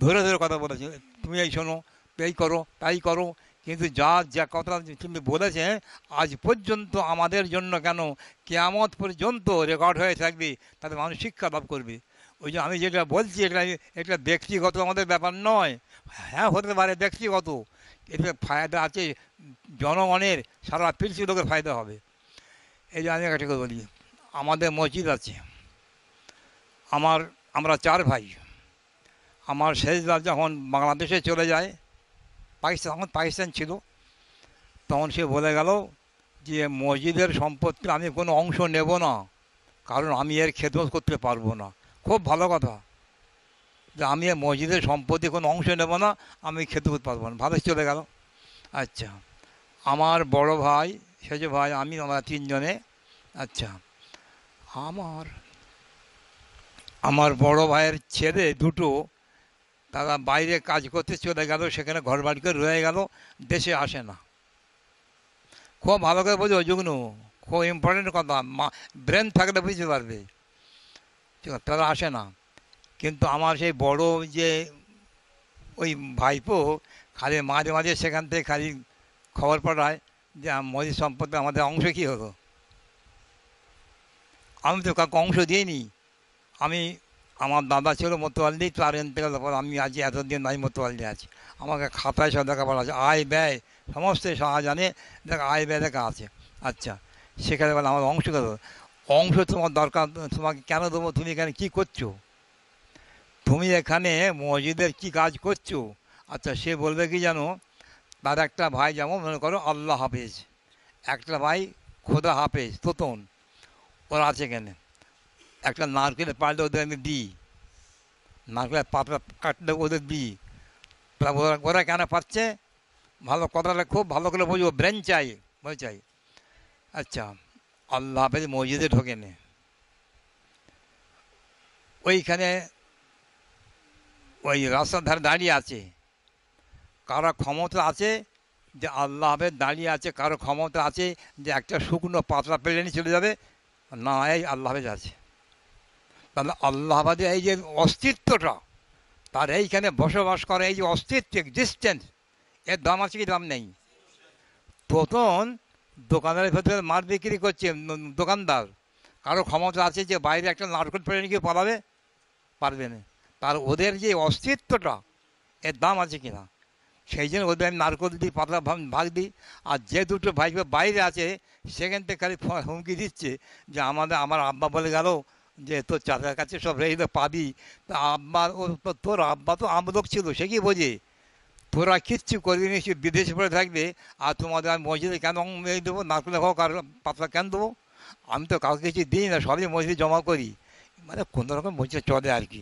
ধরে ধরে কথা বলেছে, তুমি এই শোনো, এই করো, তাই করো। কিন্তু যা যা কথা তুমি বলেছে আজ পর্যন্ত আমাদের জন্য কেন, কেয়ামত পর্যন্ত রেকর্ড হয়ে থাকবে, তাতে মানুষ শিক্ষা লাভ করবে। ওই যে আমি যেটা বলছি, এটা এটা ব্যক্তিগত আমাদের ব্যাপার নয়। হ্যাঁ হতে পারে ব্যক্তিগত। এতে ফায়দা আছে, জনগণের সারা পৃথিবীর লোকের ফায়দা হবে। এই যে আমি একটা কথা বলি, আমাদের মসজিদ আছে। আমার, আমরা চার ভাই। আমার শেষদার যখন বাংলাদেশে চলে যায়, পাকিস্তান, তখন পাকিস্তান ছিল। তখন সে বলে গেল যে, মসজিদের সম্পত্তি আমি কোনো অংশ নেব না, কারণ আমি এর খেদমত করতে পারব না। খুব ভালো কথা। যে আমি মসজিদের সম্পত্তি কোনো অংশ নেব না, আমি খেতে পারব না। ভালো চলে গেল। আচ্ছা আমার বড় ভাই, সেজ ভাই, আমি আমরা তিনজনে আচ্ছা আমার আমার বড় ভাইয়ের ছেলে দুটো, তারা বাইরে কাজ করতে চলে গেল, সেখানে ঘর বাড়ি করে রয়ে গেল, দেশে আসে না। খুব ভালো করে বোঝো, যুগ্ন, খুব ইম্পর্টেন্ট কথা, মা ব্রেন থাকলে বুঝতে পারবে। তারা আসে না। কিন্তু আমার সেই বড় যে ওই ভাইপো খালি মাঝে মাঝে সেখান থেকে খালি খবর পাঠায় যে মোদী সম্পত্তি আমাদের অংশ কী হলো? আমি তো কাউকে অংশ দিইনি। আমি, আমার দাদা ছিল মতোয়াল্দি তার এন্তেকাল পর আমি আজ এতদিন নাই মতোয়াল্দি আছি। আমাকে খাতায় সব দেখা বলা আছে। আয় ব্যয়, সমস্ত শাহজাহানে দেখা, আয় ব্যয় দেখা আছে। আচ্ছা সেখানে বলে আমার অংশ কত? অংশ তোমার দরকার, তোমাকে কেন দেবো? তুমি এখানে কী করছ? তুমি এখানে মসজিদের কি কাজ করছ? আচ্ছা সে বলবে কি জানো? তার একটা ভাই যেমন মনে করো আল্লাহ হাফেজ। একটা ভাই খোদা হাফেজ তোতন ওরা আছে এখানে। একটা নারকেলের পাল্টে ওদের আমি দিই। নারকেলের পাতা কাটলে ওদের দিই। ওরা ওরা কেন পাচ্ছে ভালো কথাটা খুব ভালো করে বুঝব ব্রেন চাই বুঝে চাই। আচ্ছা আল্লাহ হাফেজ মসজিদে ঢোকে নে ওইখানে ওই রাস্তার ধারে দাঁড়িয়ে আছে। কারও ক্ষমতা আছে যে আল্লাহ দাঁড়িয়ে আছে, কারও ক্ষমতা আছে যে একটা শুকনো পাতলা পেলে চলে যাবে। না, এই আল্লাহ আছে। তাহলে আল্লাহাবাদের এই যে অস্তিত্বটা, তার এইখানে বসবাস করে এই যে অস্তিত্ব এক্সিস্টেন্স এর দাম আছে কি দাম নেই? প্রথম দোকানের ভেতরে মাল বিক্রি করছে দোকানদার। কারও ক্ষমতা আছে যে বাইরে একটা নারকেল পেড়ে নিয়ে পালাবে? পারবে না। তার ওদের যে অস্তিত্বটা, এর দাম আছে কি না সেই জন্য ওদের আমি নারকেল দিই পাতলা ভাগ দিই। আর যে দুটো ভাই বাইরে আছে, সেখান থেকে খালি হুমকি দিচ্ছে যে আমাদের, আমার আব্বা বলে গেল যে তোর চাচার কাছে সব রেখে পাবি। তা আব্বা ও তোর আব্বা তো আমলোক ছিল, সে কি বোঝে? তোরা কিচ্ছু করবি না, সে বিদেশে পড়ে থাকবে। আর তোমাদের আমি মসজিদে কেন দেবো? নারকেল হোক আর পাতলা কেন দেবো? আমি তো কাউকে কিছু দিই না, সবই মসজিদে জমা করি। মানে কোনো রকম মসজিদে চলে আর কি।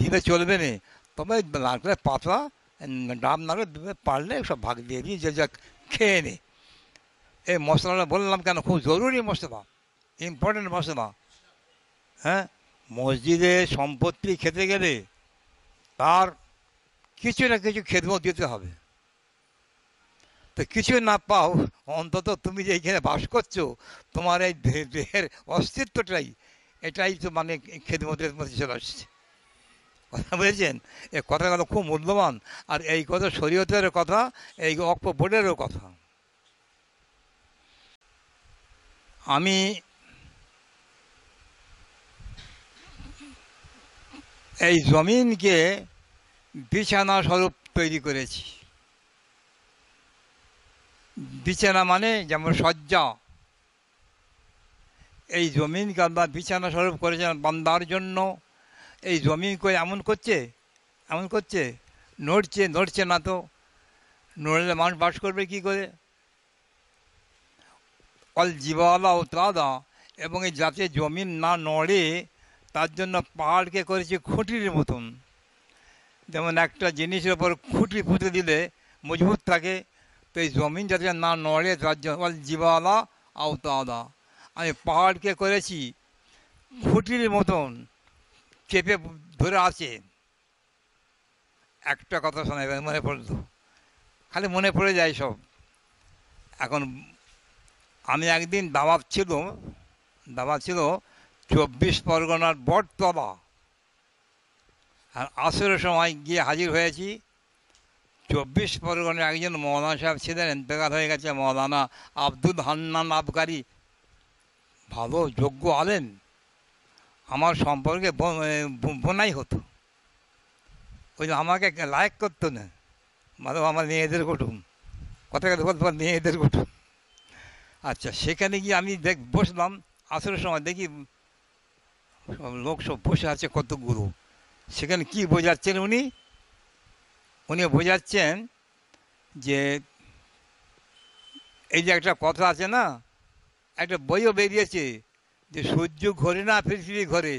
দিলে চলবে না তবে নারকেলের পাতলা ডাব দিলে পারলে সব ভাগ দিয়ে দিই যে যা খেয়ে নে এই মশলাটা বললাম কেন খুব জরুরি মশলা ইম্পর্টেন্ট মশলা হ্যাঁ মসজিদে সম্পত্তি খেতে গেলে তার কিছু না কিছু খেদমত দিতে হবে তো কিছু না পাও অন্তত তুমি যে এখানে বাস করছ তোমার এই দেহের অস্তিত্বটাই এটাই তো মানে খেদমতের মধ্যে চলে আসছে কথা বুঝেছেন? এই কথাগুলো খুব মূল্যবান। আর এই কথা শরীয়তের কথা, এই অক্ষ বোর্ডেরও কথা। আমি এই জমিনকে বিছানা স্বরূপ তৈরি করেছি। বিছানা মানে যেমন শয্যা। এই জমিনকে আল্লাহ বিছানা স্বরূপ করেছেন বান্দার জন্য। এই জমি করে এমন করছে? এমন করছে? নড়ছে নড়ছে না তো। নড়লে মানুষ বাস করবে কি করে? অল জীবালা ও ত্রাদা এবং এই যাতে জমিন না নড়ে, তার জন্য পাহাড়কে করেছে খুঁটির মতন। যেমন একটা জিনিসের ওপর খুঁটি পুঁতে দিলে মজবুত থাকে, তো এই জমিন যাতে না নড়ে, তার জন্য অল জীবালা ও ত্রাদা আমি পাহাড়কে করেছি খুঁটির মতন। চেপে ধরে আছে একটা কথা শোনা মনে পড়ল। খালি মনে পড়ে যায় সব। এখন আমি একদিন দাওয়াত ছিল দাওয়াত ছিল চব্বিশ পরগনার বটতলা। আর আসরের সময় গিয়ে হাজির হয়েছি। চব্বিশ পরগনার একজন মৌলানা সাহেব ছিলেন এন্তেকাল হয়ে গেছে, মৌলানা আব্দুল হান্নান আবকারি ভালো, যোগ্য আলেন আমার সম্পর্কে বোনাই হতো। ওই আমাকে লাইক করতো না। মানে আমার মেয়েদের কুটুম কথা কথা বলতে মেয়েদের কুটুম আচ্ছা সেখানে গিয়ে আমি দেখ, বসলাম। আসরের সময় দেখি লোক সব বসে আছে কত গুরু সেখানে কি বোঝাচ্ছেন উনি? উনি বোঝাচ্ছেন যে এই যে একটা কথা আছে না, একটা বইও বেরিয়েছে। যে সূর্য ঘোরে না, পৃথিবী ঘোরে?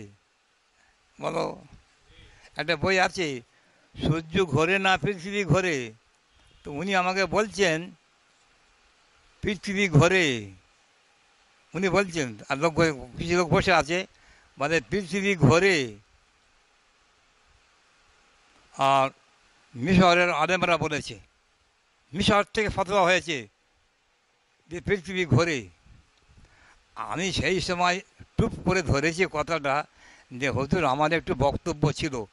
বলো। একটা বই আছে, সূর্য ঘোরে না, পৃথিবী ঘোরে? তো উনি আমাকে বলছেন, পৃথিবী ঘোরে। উনি বলছেন, আর লোক কিছু লোক বসে আছে মানে পৃথিবী ঘোরে। আর মিশরের আলেমরা বলেছে, মিশর থেকে ফতোয়া হয়েছে যে পৃথিবী ঘোরে। আমি সেই সময় টুপ করে ধরেছি কথাটা যে, হুজুর, আমার একটু বক্তব্য ছিল।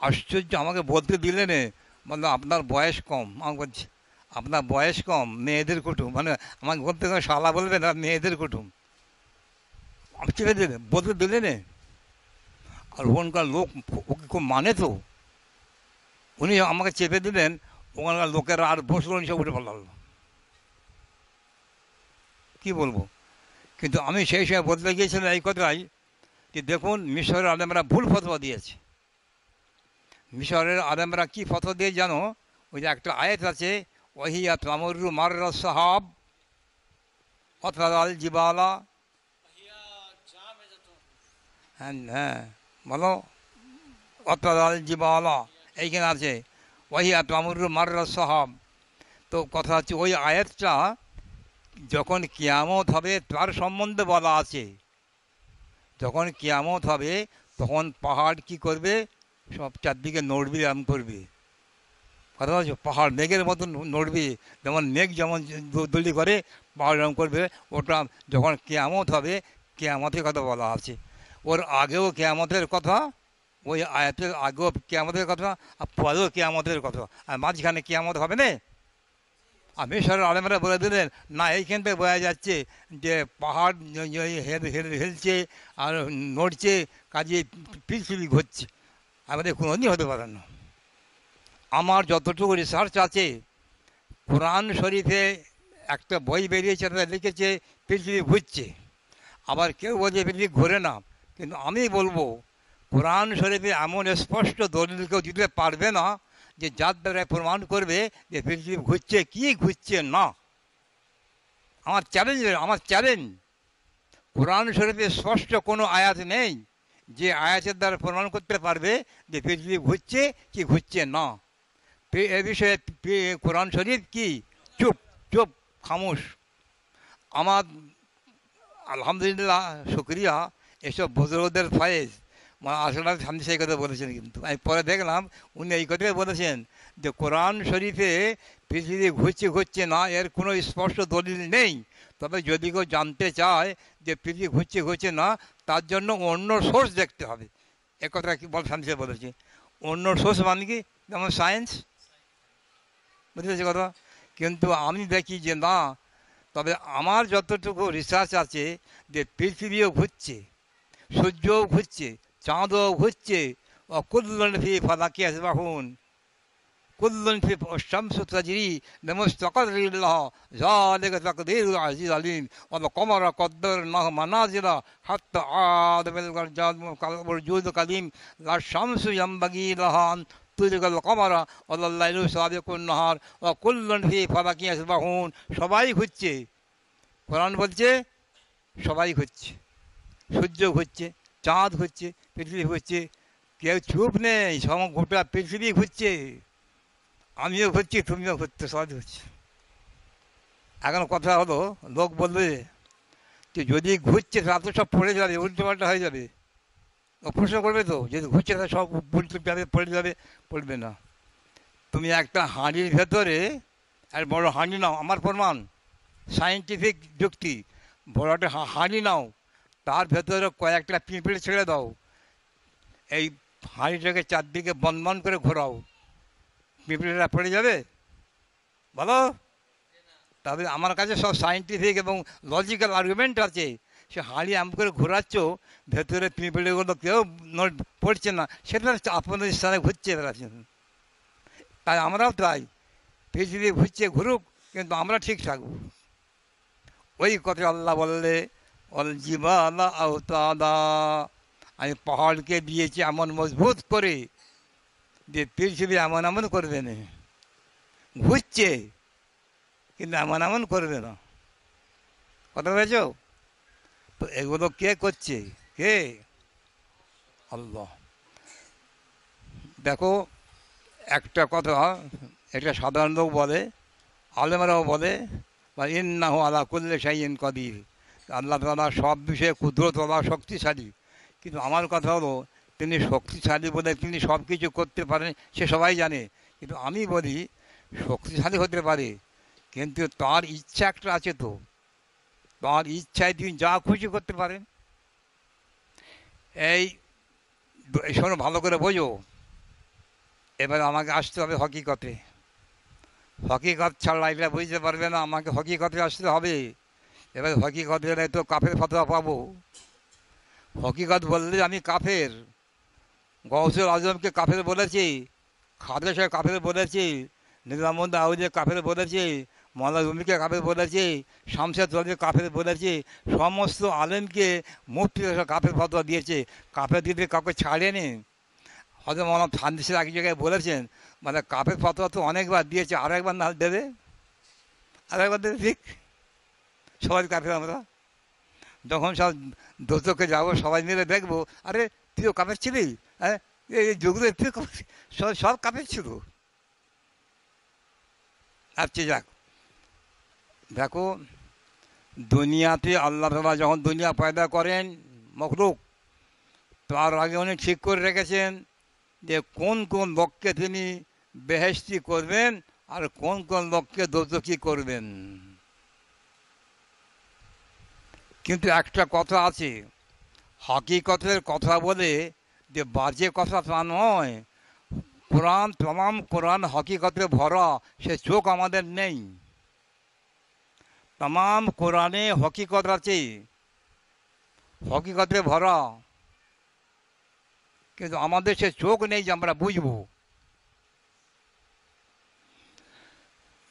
আশ্চর্য, আমাকে বলতে দিলেন মানে আপনার বয়স কম। আমাকে আপনার বয়স কম? মেয়েদের কুটুম। মানে আমাকে বলতে শালা বলবে না, মেয়েদের কুটুম। আমি চেপে দিলেন বলতে দিলেন আর ওখানকার লোক ওকে খুব মানে তো? উনি আমাকে চেপে দিলেন। ওখানকার লোকেরা আর বসল সব উঠে পড়ল। কী বলব? কিন্তু আমি সেই সময় বদলে গিয়েছিলাম এই কথাই যে দেখুন মিশরের আলেমরা ভুল ফতোয়া দিয়েছে। মিশরের আলেমরা কি ফতোয়া দিয়ে জানো? ওই যে একটা আয়াত আছে ওহিয়া তামরু মার সাহাব অথাল জিবালা। হিয়া হ্যাঁ হ্যাঁ বলো অতাল জিবালা, এইখানে আছে ওহিয়া তামরু মার সাহাব। তো কথা হচ্ছে ওই আয়াতটা যখন কিয়ামত হবে, তার সম্বন্ধে বলা আছে। যখন কিয়ামত হবে, তখন পাহাড় কি করবে? সব চারদিকে নড়বে, এরম করবে। কথা বলছো? পাহাড় মেঘের মতন নড়বে। যেমন মেঘ যেমন দলি করে, পাহাড় এরম করবে। ওটা যখন কেয়ামত হবে, কেয়ামতের কথা বলা আছে। ওর আগেও কেয়ামতের কথা, ওই আয়াতের আগেও কেয়ামতের কথা, আর পরেও কেয়ামতের কথা। আর মাঝখানে কেয়ামত হবে না? আর মিশরের আলেমরা বলে দিলেন, না, এইখান থেকে বোঝা যাচ্ছে যে পাহাড় হেল- হেল- হেলছে আর নড়ছে, কাজে পৃথিবী ঘুরছে। আমাদের কোনো কোনোদিনই হতে পারে না। আমার যতটুকু রিসার্চ আছে, কোরআন শরীফে একটা বই বেরিয়েছে তারা লিখেছে পৃথিবী ঘুরছে। আবার কেউ বলছে পৃথিবী ঘোরে না। কিন্তু আমি বলব, কোরআন শরীফে এমন স্পষ্ট দলিল কেউ দিতে পারবে না যে যার দ্বারা প্রমাণ করবে যে পৃথিবী ঘুরছে কি ঘুরছে না। আমার চ্যালেঞ্জ আমার চ্যালেঞ্জ কোরআন শরীফে স্পষ্ট কোনো আয়াত নেই যে আয়াতের দ্বারা প্রমাণ করতে পারবে যে পৃথিবী ঘুরছে কি ঘুরছে না। এ বিষয়ে কোরআন শরীফ কি? চুপ চুপ, খামোশ। আমার আলহামদুলিল্লাহ, শুক্রিয়া, এসব বুজুর্গদের ফয়েজ। আসলে স্বামী সেই কথা বলেছেন কিন্তু। আমি পরে দেখলাম, উনি এই কথাই বলেছেন যে, কোরআন শরীফে পৃথিবী ঘুরছে ঘুরছে না, এর কোনো স্পষ্ট দলিল নেই। তবে যদি কেউ জানতে চায় যে, পৃথিবী ঘুরছে ঘুরছে না, তার জন্য অন্য সোর্স দেখতে হবে। এ কথা কি বল সাহেব বলেছে। অন্য সোর্স মানে কি? যেমন সায়েন্স। বুঝতে কথা? কিন্তু আমি দেখি যে, না, তবে আমার যতটুকু রিসার্চ আছে যে, পৃথিবীও ঘুরছে, সূর্যও ঘুরছে চাঁদও ঘুরছে ও কুল্লন ফি ফালাকি আসবাহুন কুল্লন ফি শামসু তাজরি বিমুস্তাকরিল্লাহ যালিকা তাকদিরুল আজিজ আলিম, ওয়া কমারা কদ্দারনাহু মানাজিলা হাত আদ বিল গরজাদ মুকালবুল কাদিম লা শামসু ইয়ামবাগি লাহা তুজগল কমারা ওয়াল্লাইলু সাবিকুন নাহার, ওয়া কুল্লন ফি ফালাকি আসবাহুন সবাই ঘুরছে কোরআন বলছে, সবাই ঘুরছে সূর্য ঘুরছে চাঁদ ঘুরছে পৃথিবী ঘুরছে। কেউ চুপ নেই, সম গোটা পৃথিবী ঘুরছে। আমিও ঘুরছি, তুমিও ঘুরতে সবাই ঘুরছে। এখন কথা হলো, লোক বলবে যে যদি ঘুরছে, তাহলে সব পড়ে যাবে উল্টো পাল্টা হয়ে যাবে। ও প্রশ্ন করবে তো, যদি ঘুরছে তা সব উল্টো যাবে পড়ে যাবে, পড়বে না। তুমি একটা হাঁড়ির ভেতরে, আর বড় হাঁড়ি নাও, আমার প্রমাণ সায়েন্টিফিক যুক্তি। বড় একটা হাঁড়ি নাও, তার ভেতরে কয়েকটা পিঁপড়ে ছেড়ে দাও। এই হাঁড়িটাকে চারদিকে বন বন করে ঘোরাও। পিঁপড়েটা পড়ে যাবে? বলো। তবে আমার কাছে সব সায়েন্টিফিক এবং লজিক্যাল আর্গুমেন্ট আছে। সে হাঁড়ি আম করে ঘোরাচ্ছ, ভেতরে পিঁপড়েগুলো কেউ পড়ছে না। সেটা আপনাদের স্থানে ঘুরছে বেড়াচ্ছে তাই আমরাও তাই। পৃথিবী ঘুরছে ঘুরুক, কিন্তু আমরা ঠিক থাকব। ওই কথা আল্লাহ বললে, অল জিবালা আওতাদা। আমি পাহাড়কে দিয়েছি এমন মজবুত করে যে পৃথিবী এমন এমন করবে না। ঘুরছে, কিন্তু এমন এমন করবে না। কথা বলেছ তো এগুলো কে করছে? কে? আল্লাহ। দেখো, একটা কথা এটা সাধারণ লোক বলে, আলেমরাও বলে বা ইন্নাহু আলা কুল্লে শাইন কদির। আল্লাহ তালা সব বিষয়ে ক্ষুদ্রতলা শক্তিশালী। কিন্তু আমার কথা হলো, তিনি শক্তিশালী বলে তিনি সব কিছু করতে পারেন, সে সবাই জানে। কিন্তু আমি বলি, শক্তিশালী হতে পারে, কিন্তু তার ইচ্ছা একটা আছে তো। তার ইচ্ছায় তিনি যা খুশি করতে পারেন। এই শোনো, ভালো করে বোঝো। এবার আমাকে আসতে হবে হকিকতে। হকিকত ছাড়া এটা বুঝতে পারবে না, আমাকে হকিকতে আসতে হবে। এবার হকিকতে তো কাফের ফতোয়া পাবো। হকিকত বললে আমি কাফের। গৌসুল আজমকে কাফের বলেছি খাদের সাহেব কাফের বলেছি নিজামুদ্দ আউজে কাফের বলেছি মলাভূমিকে কাফের বলেছি শামশেদ তলকে কাফের বলেছি, সমস্ত আলেমকে মুফতি কাফের ফতোয়া দিয়েছে। কাফের দিতে কাউকে ছাড়েনি। হয়তো মনে থানদিসের এক জায়গায় বলেছেন মানে কাপের ফতোয়া তো অনেকবার দিয়েছে আর একবার না দেবে? আর একবার দেবে ঠিক? সবাই কাপের আমরা। যখন সব দোতকে যাব, সবাই মিলে দেখব। আরে, তুইও কাপের ছিলি? হ্যাঁ? এই যুগলে তুই সব সব কাপের ছিল। আচ্ছা যাক। দেখো, দুনিয়াতে আল্লাহ তালা যখন দুনিয়া পয়দা করেন, মখলুক, তার আগে উনি ঠিক করে রেখেছেন যে কোন কোন লোককে তিনি বেহেস্তি করবেন আর কোন কোন লোককে দোতকি করবেন। কিন্তু একটা কথা আছে। হকিকতের কথা বলে যে বাজে কথা তা নয়। কোরআন, তমাম কোরআন হকিকতে ভরা, সে চোখ আমাদের নেই। তমাম কোরআনে হকিকত আছে। হকিকতে ভরা। কিন্তু আমাদের সে চোখ নেই যে আমরা বুঝব।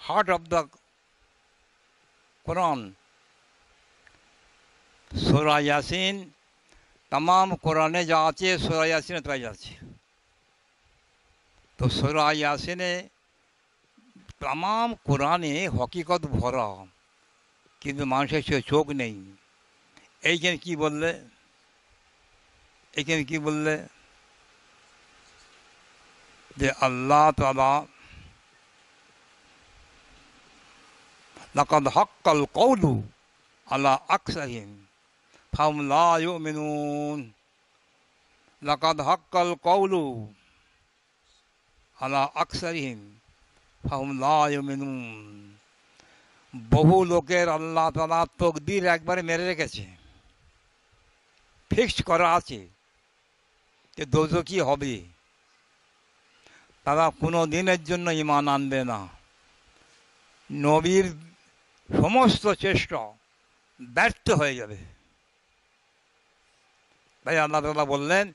heart of the Quran. Surah Yasin, तमाम কোরআনে যা আছে সুরা ইয়াসিনে তাই আছে তো সুরা ইয়াসিনে তামাম কোরআনে হকিকত ভরা কিন্তু মানুষের সে চোখ নেই এইখানে কি বললে এইখানে কি বললে যে আল্লাহ তালা লাকাদ হক্কাল কৌলু আল্লাহ আকসাহিম ফাহুম লা ইউমিনুন লাকাদ হাক্কাল কৌলু আলা আকসারিহিম ফাহুম লা ইউমিনুন বহু লোকের আল্লাহ তালা তকদির একবারে মেরে রেখেছে। ফিক্সড করা আছে যে দোজো কি হবে। তারা কোনো দিনের জন্য ইমান আনবে না। নবীর সমস্ত চেষ্টা ব্যর্থ হয়ে যাবে। তাই আল্লাহ তালা বললেন,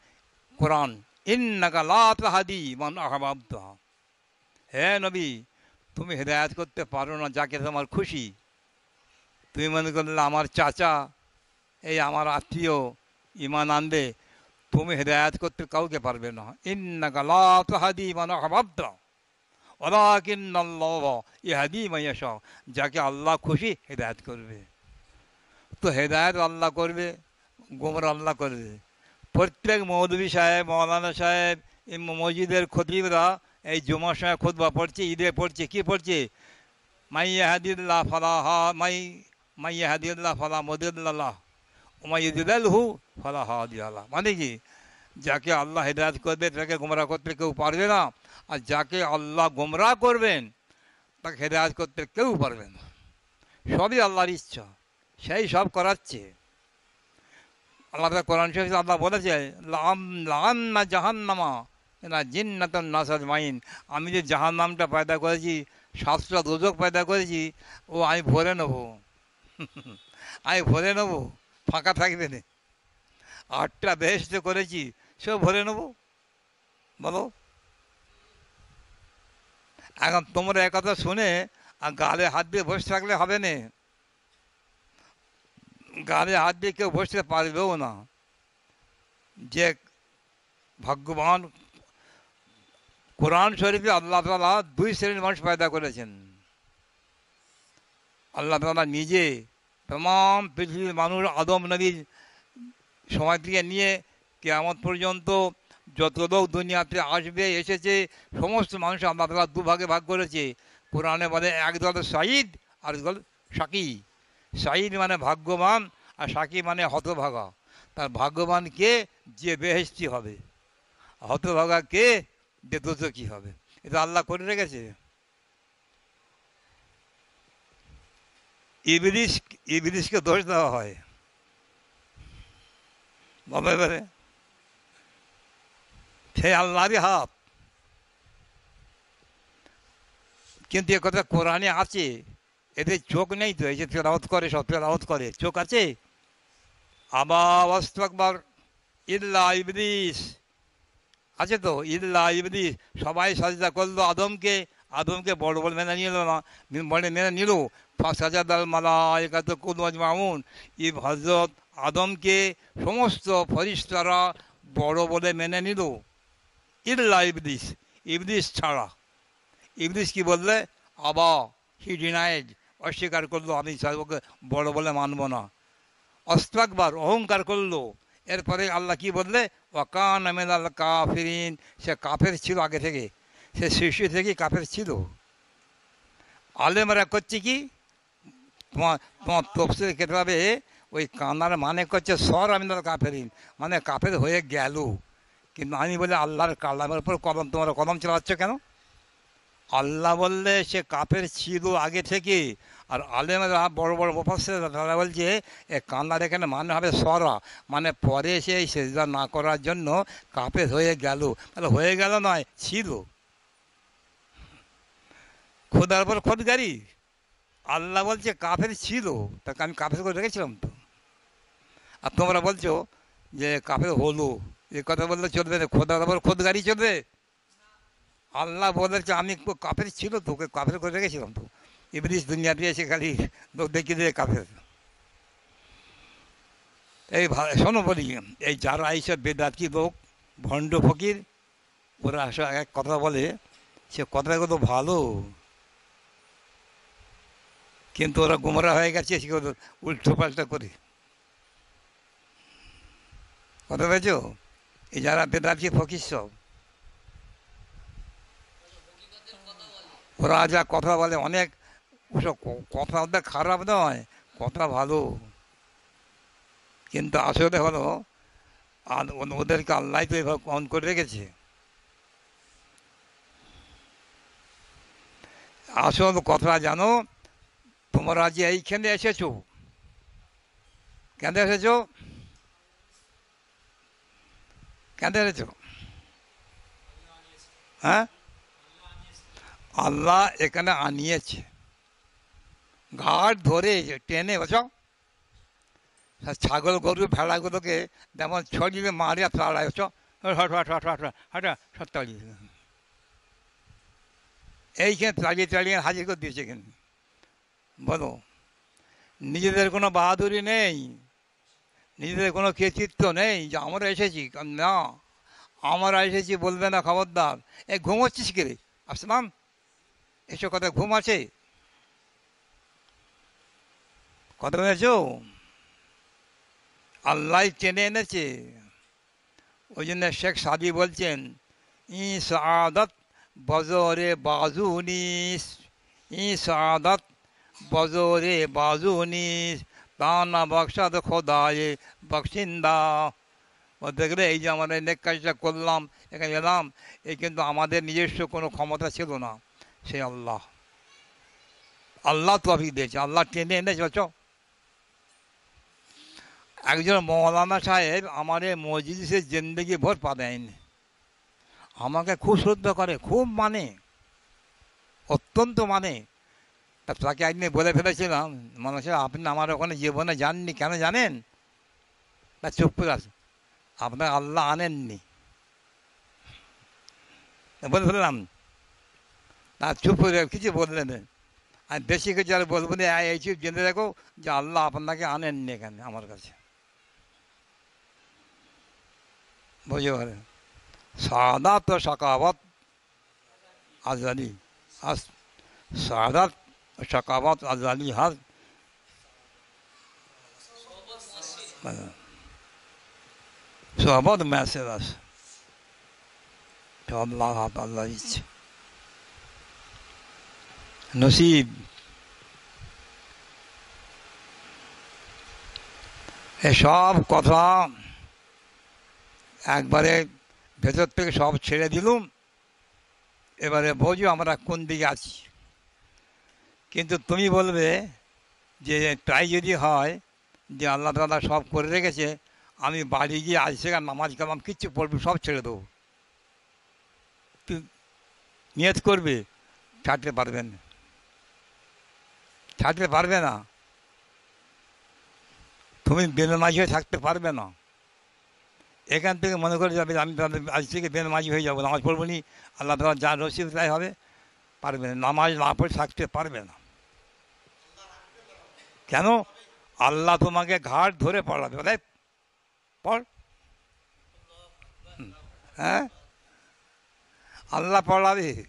কোরআন, ইন্নাকা লা তাহাদি মান আহবাবতা। হে নবী, তুমি হেদায়াত করতে পারো না, যাকে তোমার খুশি। তুমি মনে করলে আমার চাচা, এই আমার আত্মীয় ইমান আনবে। তুমি হেদায়াত করতে কাউকে পারবে না। ইন্নাকা লা তাহাদি মান আহবাবতা। যাকে আল্লাহ খুশি হেদায়াত করবে। তো হেদায়ত আল্লাহ করবে, গোমর আল্লাহ করবে। প্রত্যেক মৌলবী সাহেব, মৌলানা সাহেব মসজিদের খতিবরা, এই জুমার সময় খুতবা পড়ছে, ঈদে পড়ছে, কি পড়ছে? মাইয়া হাদিল্লাহ ফালাহা, মাই, মাইয়া হাদিল্লাহ ফালা মদিল্লাহ উমাইদুল হু ফালাহ আল্লাহ মানে কি? যাকে আল্লাহ হেদায়ত করবে, তাকে গোমরা করতে কেউ পারবে না। আর যাকে আল্লাহ গোমরা করবেন, তাকে হেদায়ত করতে কেউ পারবে না। সবই আল্লাহর ইচ্ছা, সেই সব করাচ্ছে। আল্লাহ কোরআন শরীফে আল্লাহ বলেছে, লাম লাম না জাহান্নামা না জিন্নাতন নাসাদ মাইন আমি যে জাহান নামটা পয়দা করেছি সাতটা দোজক পয়দা করেছি, ও আমি ভরে নেব। আমি ভরে নেব, ফাঁকা থাকবে না। আটটা বেহেস্ত করেছি, সেও ভরে নেব। বলো। এখন তোমরা একথা শুনে, আর গালে হাত দিয়ে বসে থাকলে হবে না। গালে হাত দিয়ে কেউ বসতে পারবেও না। যে ভাগ্যবান কোরআন শরীফে আল্লাহ তালা দুই শ্রেণির মানুষ পয়দা করেছেন। আল্লাহ তালা নিজে তমাম পৃথিবীর মানুষ আদম নবীর সময় থেকে নিয়ে কেয়ামত পর্যন্ত যত লোক দুনিয়াতে আসবে, এসেছে, সমস্ত মানুষ তালা দুভাগে ভাগ করেছে। কোরআনে বলে, এক দল সাঈদ আর এক দল সাকি। সাঈদ মানে ভাগ্যবান আর সাকি মানে হতভাগা। তার ভাগ্যবান কে? যে বেহেস্তি হবে। হতভাগা কে? যে দোষী হবে। এটা আল্লাহ করে রেখেছে। ইবলিশ ইবলিশকে দোষ দেওয়া হয়। বলো? এবারে সে আল্লাহরই হাত কিন্তু এ কথা কোরআনে আছে, এদের চোখ নেই তো, এই যে তেলাওত করে, সব তেলাওত করে, চোখ আছে? আবা ওয়াস্তাকবার ইল্লা ইবলিস। আছে তো? ইল্লা ইবলিস। সবাই সাজদা করল আদমকে আদমকে বড় বড় মেনে নিল না, বড় মেনে নিল। সাজাদ আল মালা একাত কুদমজ মামুন ই হজরত আদমকে সমস্ত ফরিস্তারা বড় বলে মেনে নিল। ইল্লা ইবলিস ইবলিস ছাড়া। ইবলিস কি বললে? আবা, হি ডিনাইড, অস্বীকার করল, আমি ওকে বড় বলে মানব না। অস্তাকবার অহংকার করল। এরপরে আল্লাহ কি বললে? ওয়াকান আমেদ আল্লাহ কাফিরিন, সে কাফের ছিল আগে থেকে। সে শিশু থেকে কাফের ছিল। আলেমরা করছে কি? তোমার তোমার তফসিল কেতাবে ওই কান্নার মানে করছে সর আমিনাল কাফেরিন। মানে কাফের হয়ে গেল। কিন্তু আমি বলি, আল্লাহর কালামের উপর কলম তোমরা কলম চালাচ্ছ কেন? আল্লাহ বললে, সে কাফের ছিল আগে থেকে। আর আলেমরা, বড় বড় মুফাসসির, তারা বলছে, এ কান্নার এখানে মানে হবে সরা। মানে পরে সে এই সেজদা না করার জন্য কাফের হয়ে গেল। তাহলে হয়ে গেল নয়, ছিল। খোদার পর খোদগারি। আল্লাহ বলছে, কাফের ছিল। তাকে আমি কাফের করে রেখেছিলাম তো। আর তোমরা বলছো যে কাফের হলো। এ কথা বললে চলবে না খোদার খোদ গাড়ি চলবে। আল্লাহ বলেছে, আমি কাফের ছিল তোকে কাফের করে রেখেছিলাম তো। ইবলিশ দুনিয়াতে এসে খালি দেখিয়ে দিয়ে কাফের। এই শোনো বলি, এই যারা এইসব বেদাতি লোক, ভণ্ড ফকির, ওরা আসা এক কথা বলে, সে কথাগুলো ভালো। কিন্তু ওরা গুমরা হয়ে গেছে সেগুলো উল্টো পাল্টা করে। কথা পেয়েছ যারা বেদাতি ফকির সব ওরা যা কথা বলে অনেক কথা ওদের খারাপ নয়, কথা ভালো। কিন্তু আসলে হলো, আর ওদেরকে আল্লাহ তো এভাবে অন করে রেখেছে। আসল কথা জানো, তোমরা যে এইখানে এসেছ, কেন এসেছ? এসেছ হ্যাঁ? আল্লাহ এখানে আনিয়েছে। ঘাট ধরে টেনে বসাও আর ছাগল, গরু, ভেড়াগুলোকে যেমন ছড়িয়ে মারে তাড়ায় হট তাড়িয়ে এইখানে তাড়িয়ে তাড়িয়ে হাজির করে দিয়েছে এখানে বলো, নিজেদের কোনো বাহাদুরি নেই? নিজেদের কোনো কৃতিত্ব নেই যে আমরা এসেছি। না, আমরা এসেছি বলবে না খবরদার। এ ঘুমোচ্ছিস কে রে? আসলাম এসব কথা ঘুম আছে? কথা বলেছ আল্লাহ টেনে এনেছে। ওই জন্য শেখ সাদি বলছেন, ই সাদত বজরে বাজুনিস, ই সাদত বজরে বাজুনিস তানা বক্সাদ খোদায়ে বক্সিন্দা ও দেখলে এই যে আমরা নেক কাজটা করলাম এখানে এলাম এই কিন্তু আমাদের নিজস্ব কোনো ক্ষমতা ছিল না সে আল্লাহ আল্লাহ তফিক দিয়েছে আল্লাহ টেনে এনেছে বলছ একজন মৌলানা সাহেব আমার এই মসজিদে জিন্দগি ভোট পা দেয়নি আমাকে খুব শ্রদ্ধা করে খুব মানে অত্যন্ত মানে তা তাকে একদিন বলে ফেলেছিলাম মানুষ আপনি আমার ওখানে জীবনে যাননি, কেন জানেন? তা চুপ করে আছে আপনার আল্লাহ আনেননি। বলে ফেললাম। তা চুপ করে কিছু বললেন না। আর বেশি কিছু আর বলব না, এই চুপ জেনে রাখো যে আল্লাহ আপনাকে আনেননি এখানে, আমার কাছে। বুঝতে পারেন সাদাত সাকাবত আজালি। আস সাদাত সাকাবত আজালি হাজ সোহবত মেসেজ আছে তো আল্লাহ হাত আল্লাহ ইচ্ছে নসিব এসব কথা একবারে ভেতর থেকে সব ছেড়ে দিলুম। এবারে বোঝো আমরা কোন দিকে আছি। কিন্তু তুমি বলবে যে তাই যদি হয় যে আল্লাহ তালা সব করে রেখেছে, আমি বাড়ি গিয়ে আজ থেকে নামাজ কালাম কিচ্ছু পড়বে, সব ছেড়ে দেবো। নিয়ত করবে, ছাড়তে পারবেন ছাড়তে পারবে না। তুমি বেনমাজি হয়ে থাকতে পারবে না। এখান থেকে মনে করে যাবে আমি আজ থেকে বেনমাজি হয়ে যাব, নামাজ পড়ব নি, আল্লাহ তালা যা রসিদ তাই হবে, পারবে না। নামাজ না পড়ে থাকতে পারবে না। কেন? আল্লাহ তোমাকে ঘাট ধরে পড়াবে। বলে পড়। হ্যাঁ? আল্লাহ পড়াবে।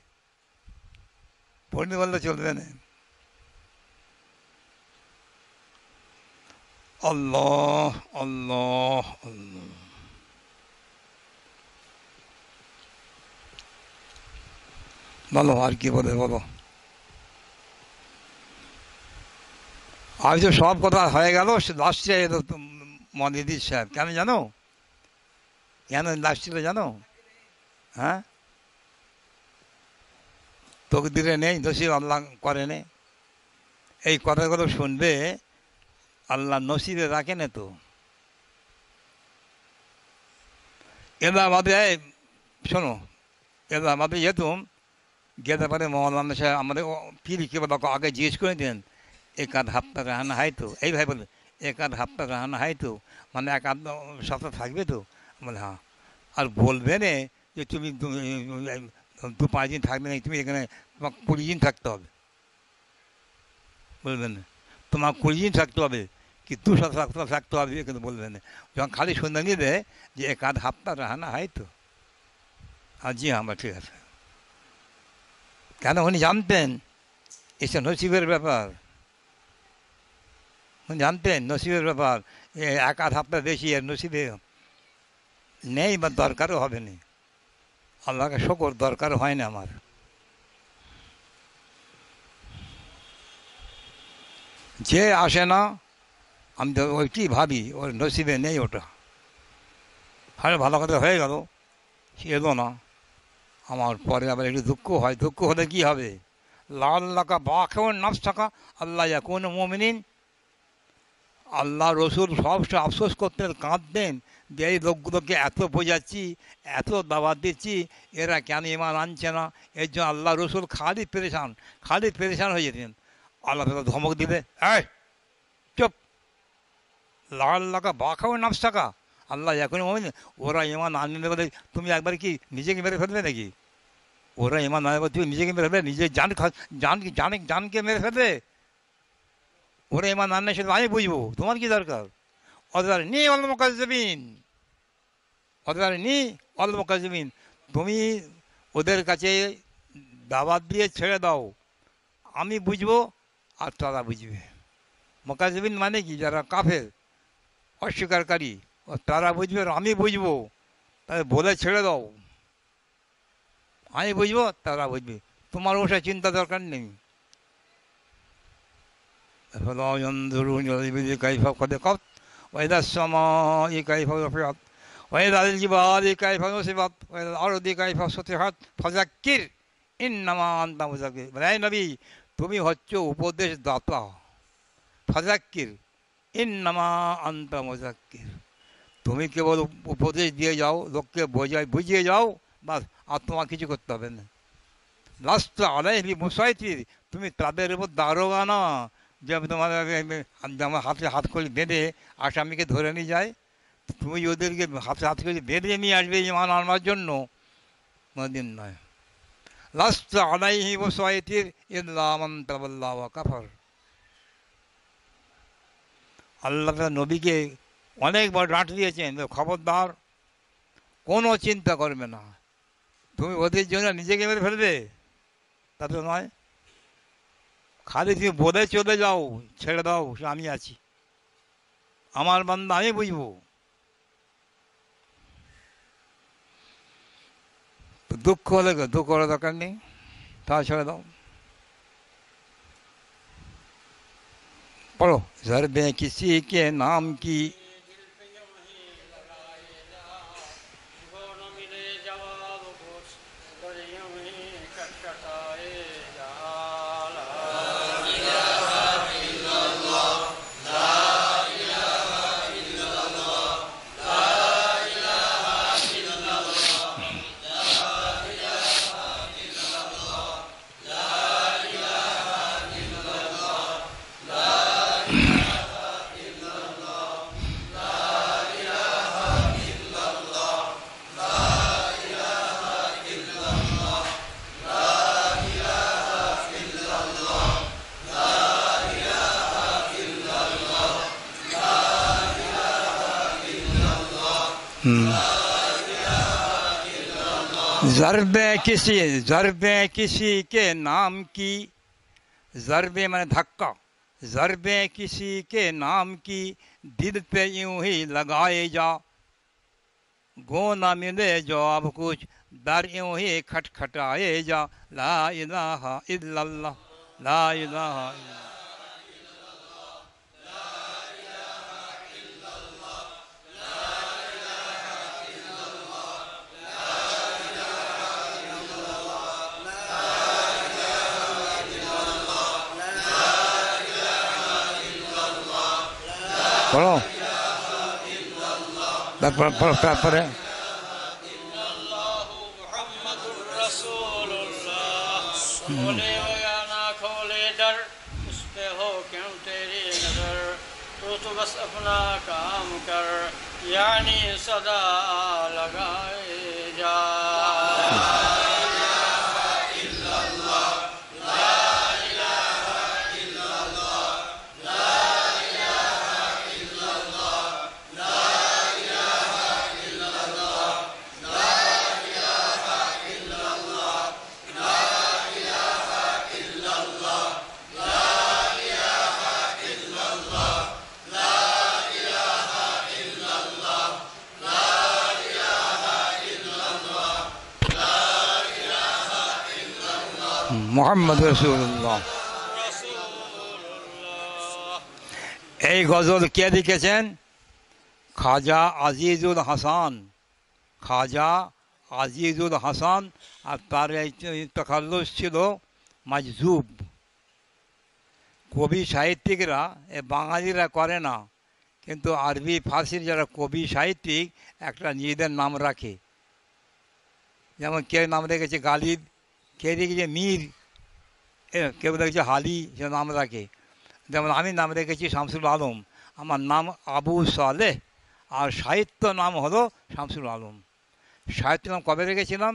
পড়নি বললে চলবে না। আল্লাহ আল্লাহ আল্লাহ। বলো আর কি বলে বলো। আজ তো সব কথা হয়ে গেল লাস্টে এলো মনিদির সাহেব কেন জানো? কেন লাস্ট জানো? হ্যাঁ? তকদিরে নেই নসিব আল্লাহ করে নে। এই কথাগুলো শুনবে, আল্লাহ নসিবে রাখে না তো। এলাহাবাদে শোনো, এলাহাবাদে যেতুম গেতে পারে মৌলানা সাহেব আমাদের ফির কে বলো আগে জিজ্ঞেস করে দেন। এক আধ হাপ্তা রাহানা হয় তো এইভাবে বলবে এক আধ হাপ্তা রাহানা হয় তো মানে এক আধ সপ্তাহ থাকবে তো? বলে হ্যাঁ। আর বলবে না যে তুমি দু- পাঁচ দিন থাকবে না, তুমি এখানে তোমাকে কুড়ি দিন থাকতে হবে। বলবেন না। তোমার কুড়ি দিন থাকতে হবে, কি দু সপ্তাহ থাকতে হবে কিন্তু বলবে না। যখন খালি শুনে নিবে যে এক আধ হাপ্তা রাহানা হয় তো। আর জি হ্যাঁ আমরা ঠিক আছে। কেন উনি জানতেন? এসে নসিবের ব্যাপার। জানতেন, নসিবের ব্যাপার। এ এক আধ হাপ্তা বেশি আর নসিবে নেই বা দরকারও হবে না। আল্লাহকে শকর দরকার হয় না আমার। যে আসে না, আমি তো ওই ওইটি ভাবি, ওর নসিবে নেই ওটা। আরে ভালো কথা হয়ে গেল, সে এলো না। আমার পরে আবার একটু দুঃখ হয়, দুঃখ হলে কি হবে? লাল লাকা বাখেও নাফস থাকা আল্লাহ কোন মমিনিন। আল্লাহ রসুল সব সময় আফসোস করতেন, কাঁদতেন যে এই লোকগুলোকে এত বোঝাচ্ছি, এত দাবাত দিচ্ছি, এরা কেন ইমান আনছে না? এর জন্য আল্লাহ রসুল খালি পেরেশান খালি পেরেশান হয়ে যেতেন। আল্লাহ তালা ধমক দিবে এই, চুপ। লাল লাগা বাখাও নাফস থাকা আল্লাহ এখন মমিন ওরা ইমান আনলে বলে তুমি একবার কি নিজেকে মেরে ফেলবে নাকি? ওরা ইমান আনলে তুমি নিজেকে মেরে ফেলবে? নিজে জান জান জানকে মেরে ফেলবে? ওরা ইমান আনলে সেটা আমি বুঝব। তোমার কি দরকার? অদার নি অল্প কাজবিন অদার নি অল্প তুমি ওদের কাছে দাবাত দিয়ে ছেড়ে দাও। আমি বুঝব আর তারা বুঝবে। মকাজবিন মানে কি? যারা কাফের, অস্বীকারী। তারা বুঝবে আমি বুঝব। তাহলে বলে ছেড়ে দাও। আমি বুঝব, তারা বুঝবে। তোমার ওসব চিন্তা দরকার নেই। فلا ينظرون إلى الإبل كيف خلقت وإلى السماء كيف رفعت وإلى الجبال كيف نصبت وإلى الأرض كيف سطحت فذكر إنما أنت مذكر বলে নবী তুমি হচ্ছ উপদেশ দাতা ফাজাক্কির ইন্নামা আন্তা মুজাক্কির তুমি কেবল উপদেশ দিয়ে যাও লোককে বোঝায় বুঝিয়ে যাও বাস আর তোমার কিছু করতে হবে না লাস্ট আলাইহি মুসাইতির তুমি তাদের উপর দারোগা না যে আমি তোমার আমার হাতে হাত করে বেঁধে আসামিকে ধরে নিয়ে যায় তুমি ওদেরকে হাতে হাত করে বেঁধে নিয়ে আসবে ইমান আনবার জন্য। কোনোদিন নয়। লাস্ট আলাইহি মুসাইতির ইল্লামান তাবাল্লাহ কাফার। আল্লাহ নবীকে অনেকবার ডাঁট দিয়েছেন খবরদার, কোনো চিন্তা করবে না। তুমি ওদের জন্য নিজেকে মেরে ফেলবে? তা তো নয়। খালি তুমি বোধে চলে যাও, ছেড়ে দাও, আমি আছি। আমার বন্ধু আমি বুঝব। দুঃখ হলে দুঃখ করার দরকার নেই তা ছেড়ে দাও। পড়ো সর্বে কিসি কে নাম কি जरबे किसी जरबे किसी के नाम की, जरबे मैंने धक्का, जरबे किसी के नाम की दिल पे यूँ ही लगाए जा, गो ना मिले जवाब कुछ दर यूँ ही खटखटाए जा, ला इलाहा इल्लल्लाह, ला इलाहा इल्लल्लाह। تیری نظر تو تو بس اپنا کام کر یعنی صدا لگائے মোহাম্মদ রসুল্লাহ এই গজল কে লিখেছেন? খাজা আজিজুল হাসান। খাজা আজিজুল হাসান আর তার তখাল্লুস ছিল মাজজুব। কবি সাহিত্যিকরা, এ বাঙালিরা করে না, কিন্তু আরবি, ফার্সির যারা কবি সাহিত্যিক, একটা নিজেদের নাম রাখে। যেমন কে নাম রেখেছে গালিব, কে রেখেছে মীর কেউ রেখেছে হালি, সে নাম রাখে। যেমন আমি নাম রেখেছি শামসুল আলম। আমার নাম আবু সালেহ, আর সাহিত্য নাম হলো শামসুল আলম। সাহিত্য নাম কবে রেখেছিলাম?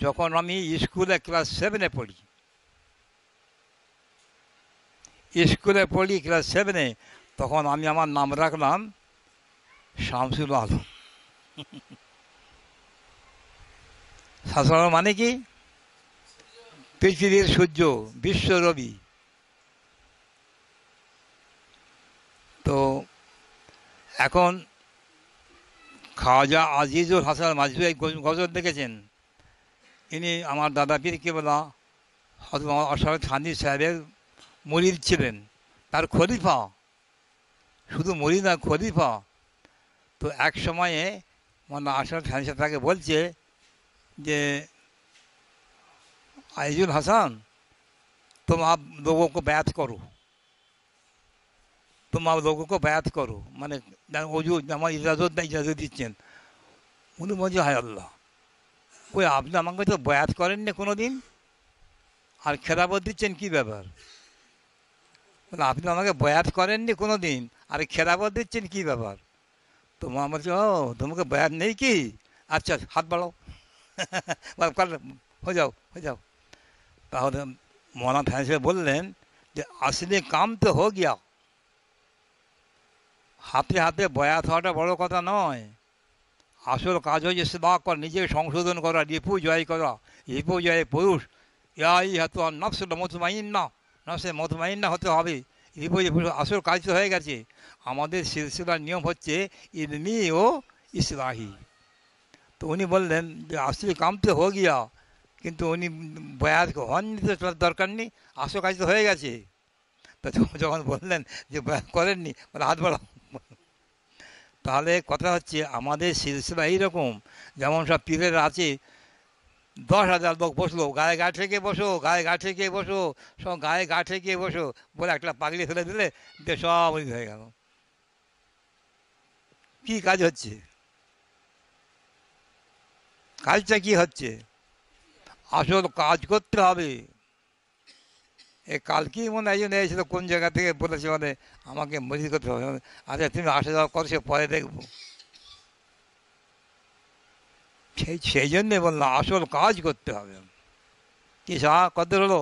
যখন আমি স্কুলে ক্লাস সেভেনে পড়ি। স্কুলে পড়ি ক্লাস সেভেনে, তখন আমি আমার নাম রাখলাম শামসুল আলম। আলম মানে কি? পৃথিবীর সূর্য, বিশ্ব রবি। তো এখন খাওয়াজা আজিজুল হাসান মাজু এই গজ- গজল দেখেছেন? ইনি আমার দাদা পীর কেবলা অসাদ থানি সাহেবের মরিদ ছিলেন। তার খলিফা। শুধু মরিদ না, খলিফা। তো এক সময়ে মানে আশরাফ থানি সাহেব তাকে বলছে যে आइजुल हसन तुम आप लोगों को बैत करो तुम आप लोगों को बैत करो মানে অজু আমার ইজাজত না ইজাজত দিচ্ছেন উনি বলছে হায় আল্লাহ কই আপনি আমাকে তো বয়াত করেননি কোনো দিন আর খেলাপত দিচ্ছেন কী ব্যাপার বলে আপনি আমাকে বয়াত করেননি কোনো দিন আর খেলাপত দিচ্ছেন কী ব্যাপার তো মা বলছে ও তোমাকে বয়াত নেই কি আচ্ছা হাত বাড়াও কর হয়ে যাও হয়ে যাও তাহলে মৌলানা ফ্যান বললেন যে, আসলে কাম তো হো গিয়া। হাতে হাতে বয়াত হওয়াটা বড় কথা নয়। আসল কাজ হচ্ছে সেবা কর নিজেকে সংশোধন করা, রিপু জয় করা। রিপু জয় পুরুষ। ইয়াই হাত নফসুল মতমাইন না নফসে মতমাইন না হতে হবে। রিপু পুরুষ, আসল কাজ তো হয়ে গেছে। আমাদের সিলসিলার নিয়ম হচ্ছে ইলমি ও ইসলাহি। তো উনি বললেন যে, আসলে কাম তো হো গিয়া। কিন্তু উনি বয়াত হননি তো দরকার নেই, আসো কাজ তো হয়ে গেছে। তো যখন- বললেন যে করেননি, বলে হাত বাড়াও। তাহলে কথা হচ্ছে আমাদের সিলসিলা এইরকম, যেমন সব পীরের আছে, দশ হাজার লোক বসল, গায়ে গা ঠেকে বসো, গায়ে গা ঠেকে বসো, সব গায়ে গা ঠেকে বসো, বলে একটা পাগড়ি ফেলে দিলে, দিয়ে সব হয়ে গেল। কি কাজ হচ্ছে? কাজটা কি হচ্ছে? আসল কাজ করতে হবে। এ কালকেই মনে হয় একজন এসেছিল, কোন জায়গা থেকে বলেছে মানে আমাকে মজুরি করতে হবে। আচ্ছা তুমি আসা যাওয়া করো, সে পরে দেখব। সেই সেই জন্যে বললাম, আসল কাজ করতে হবে। কি সা কত হলো?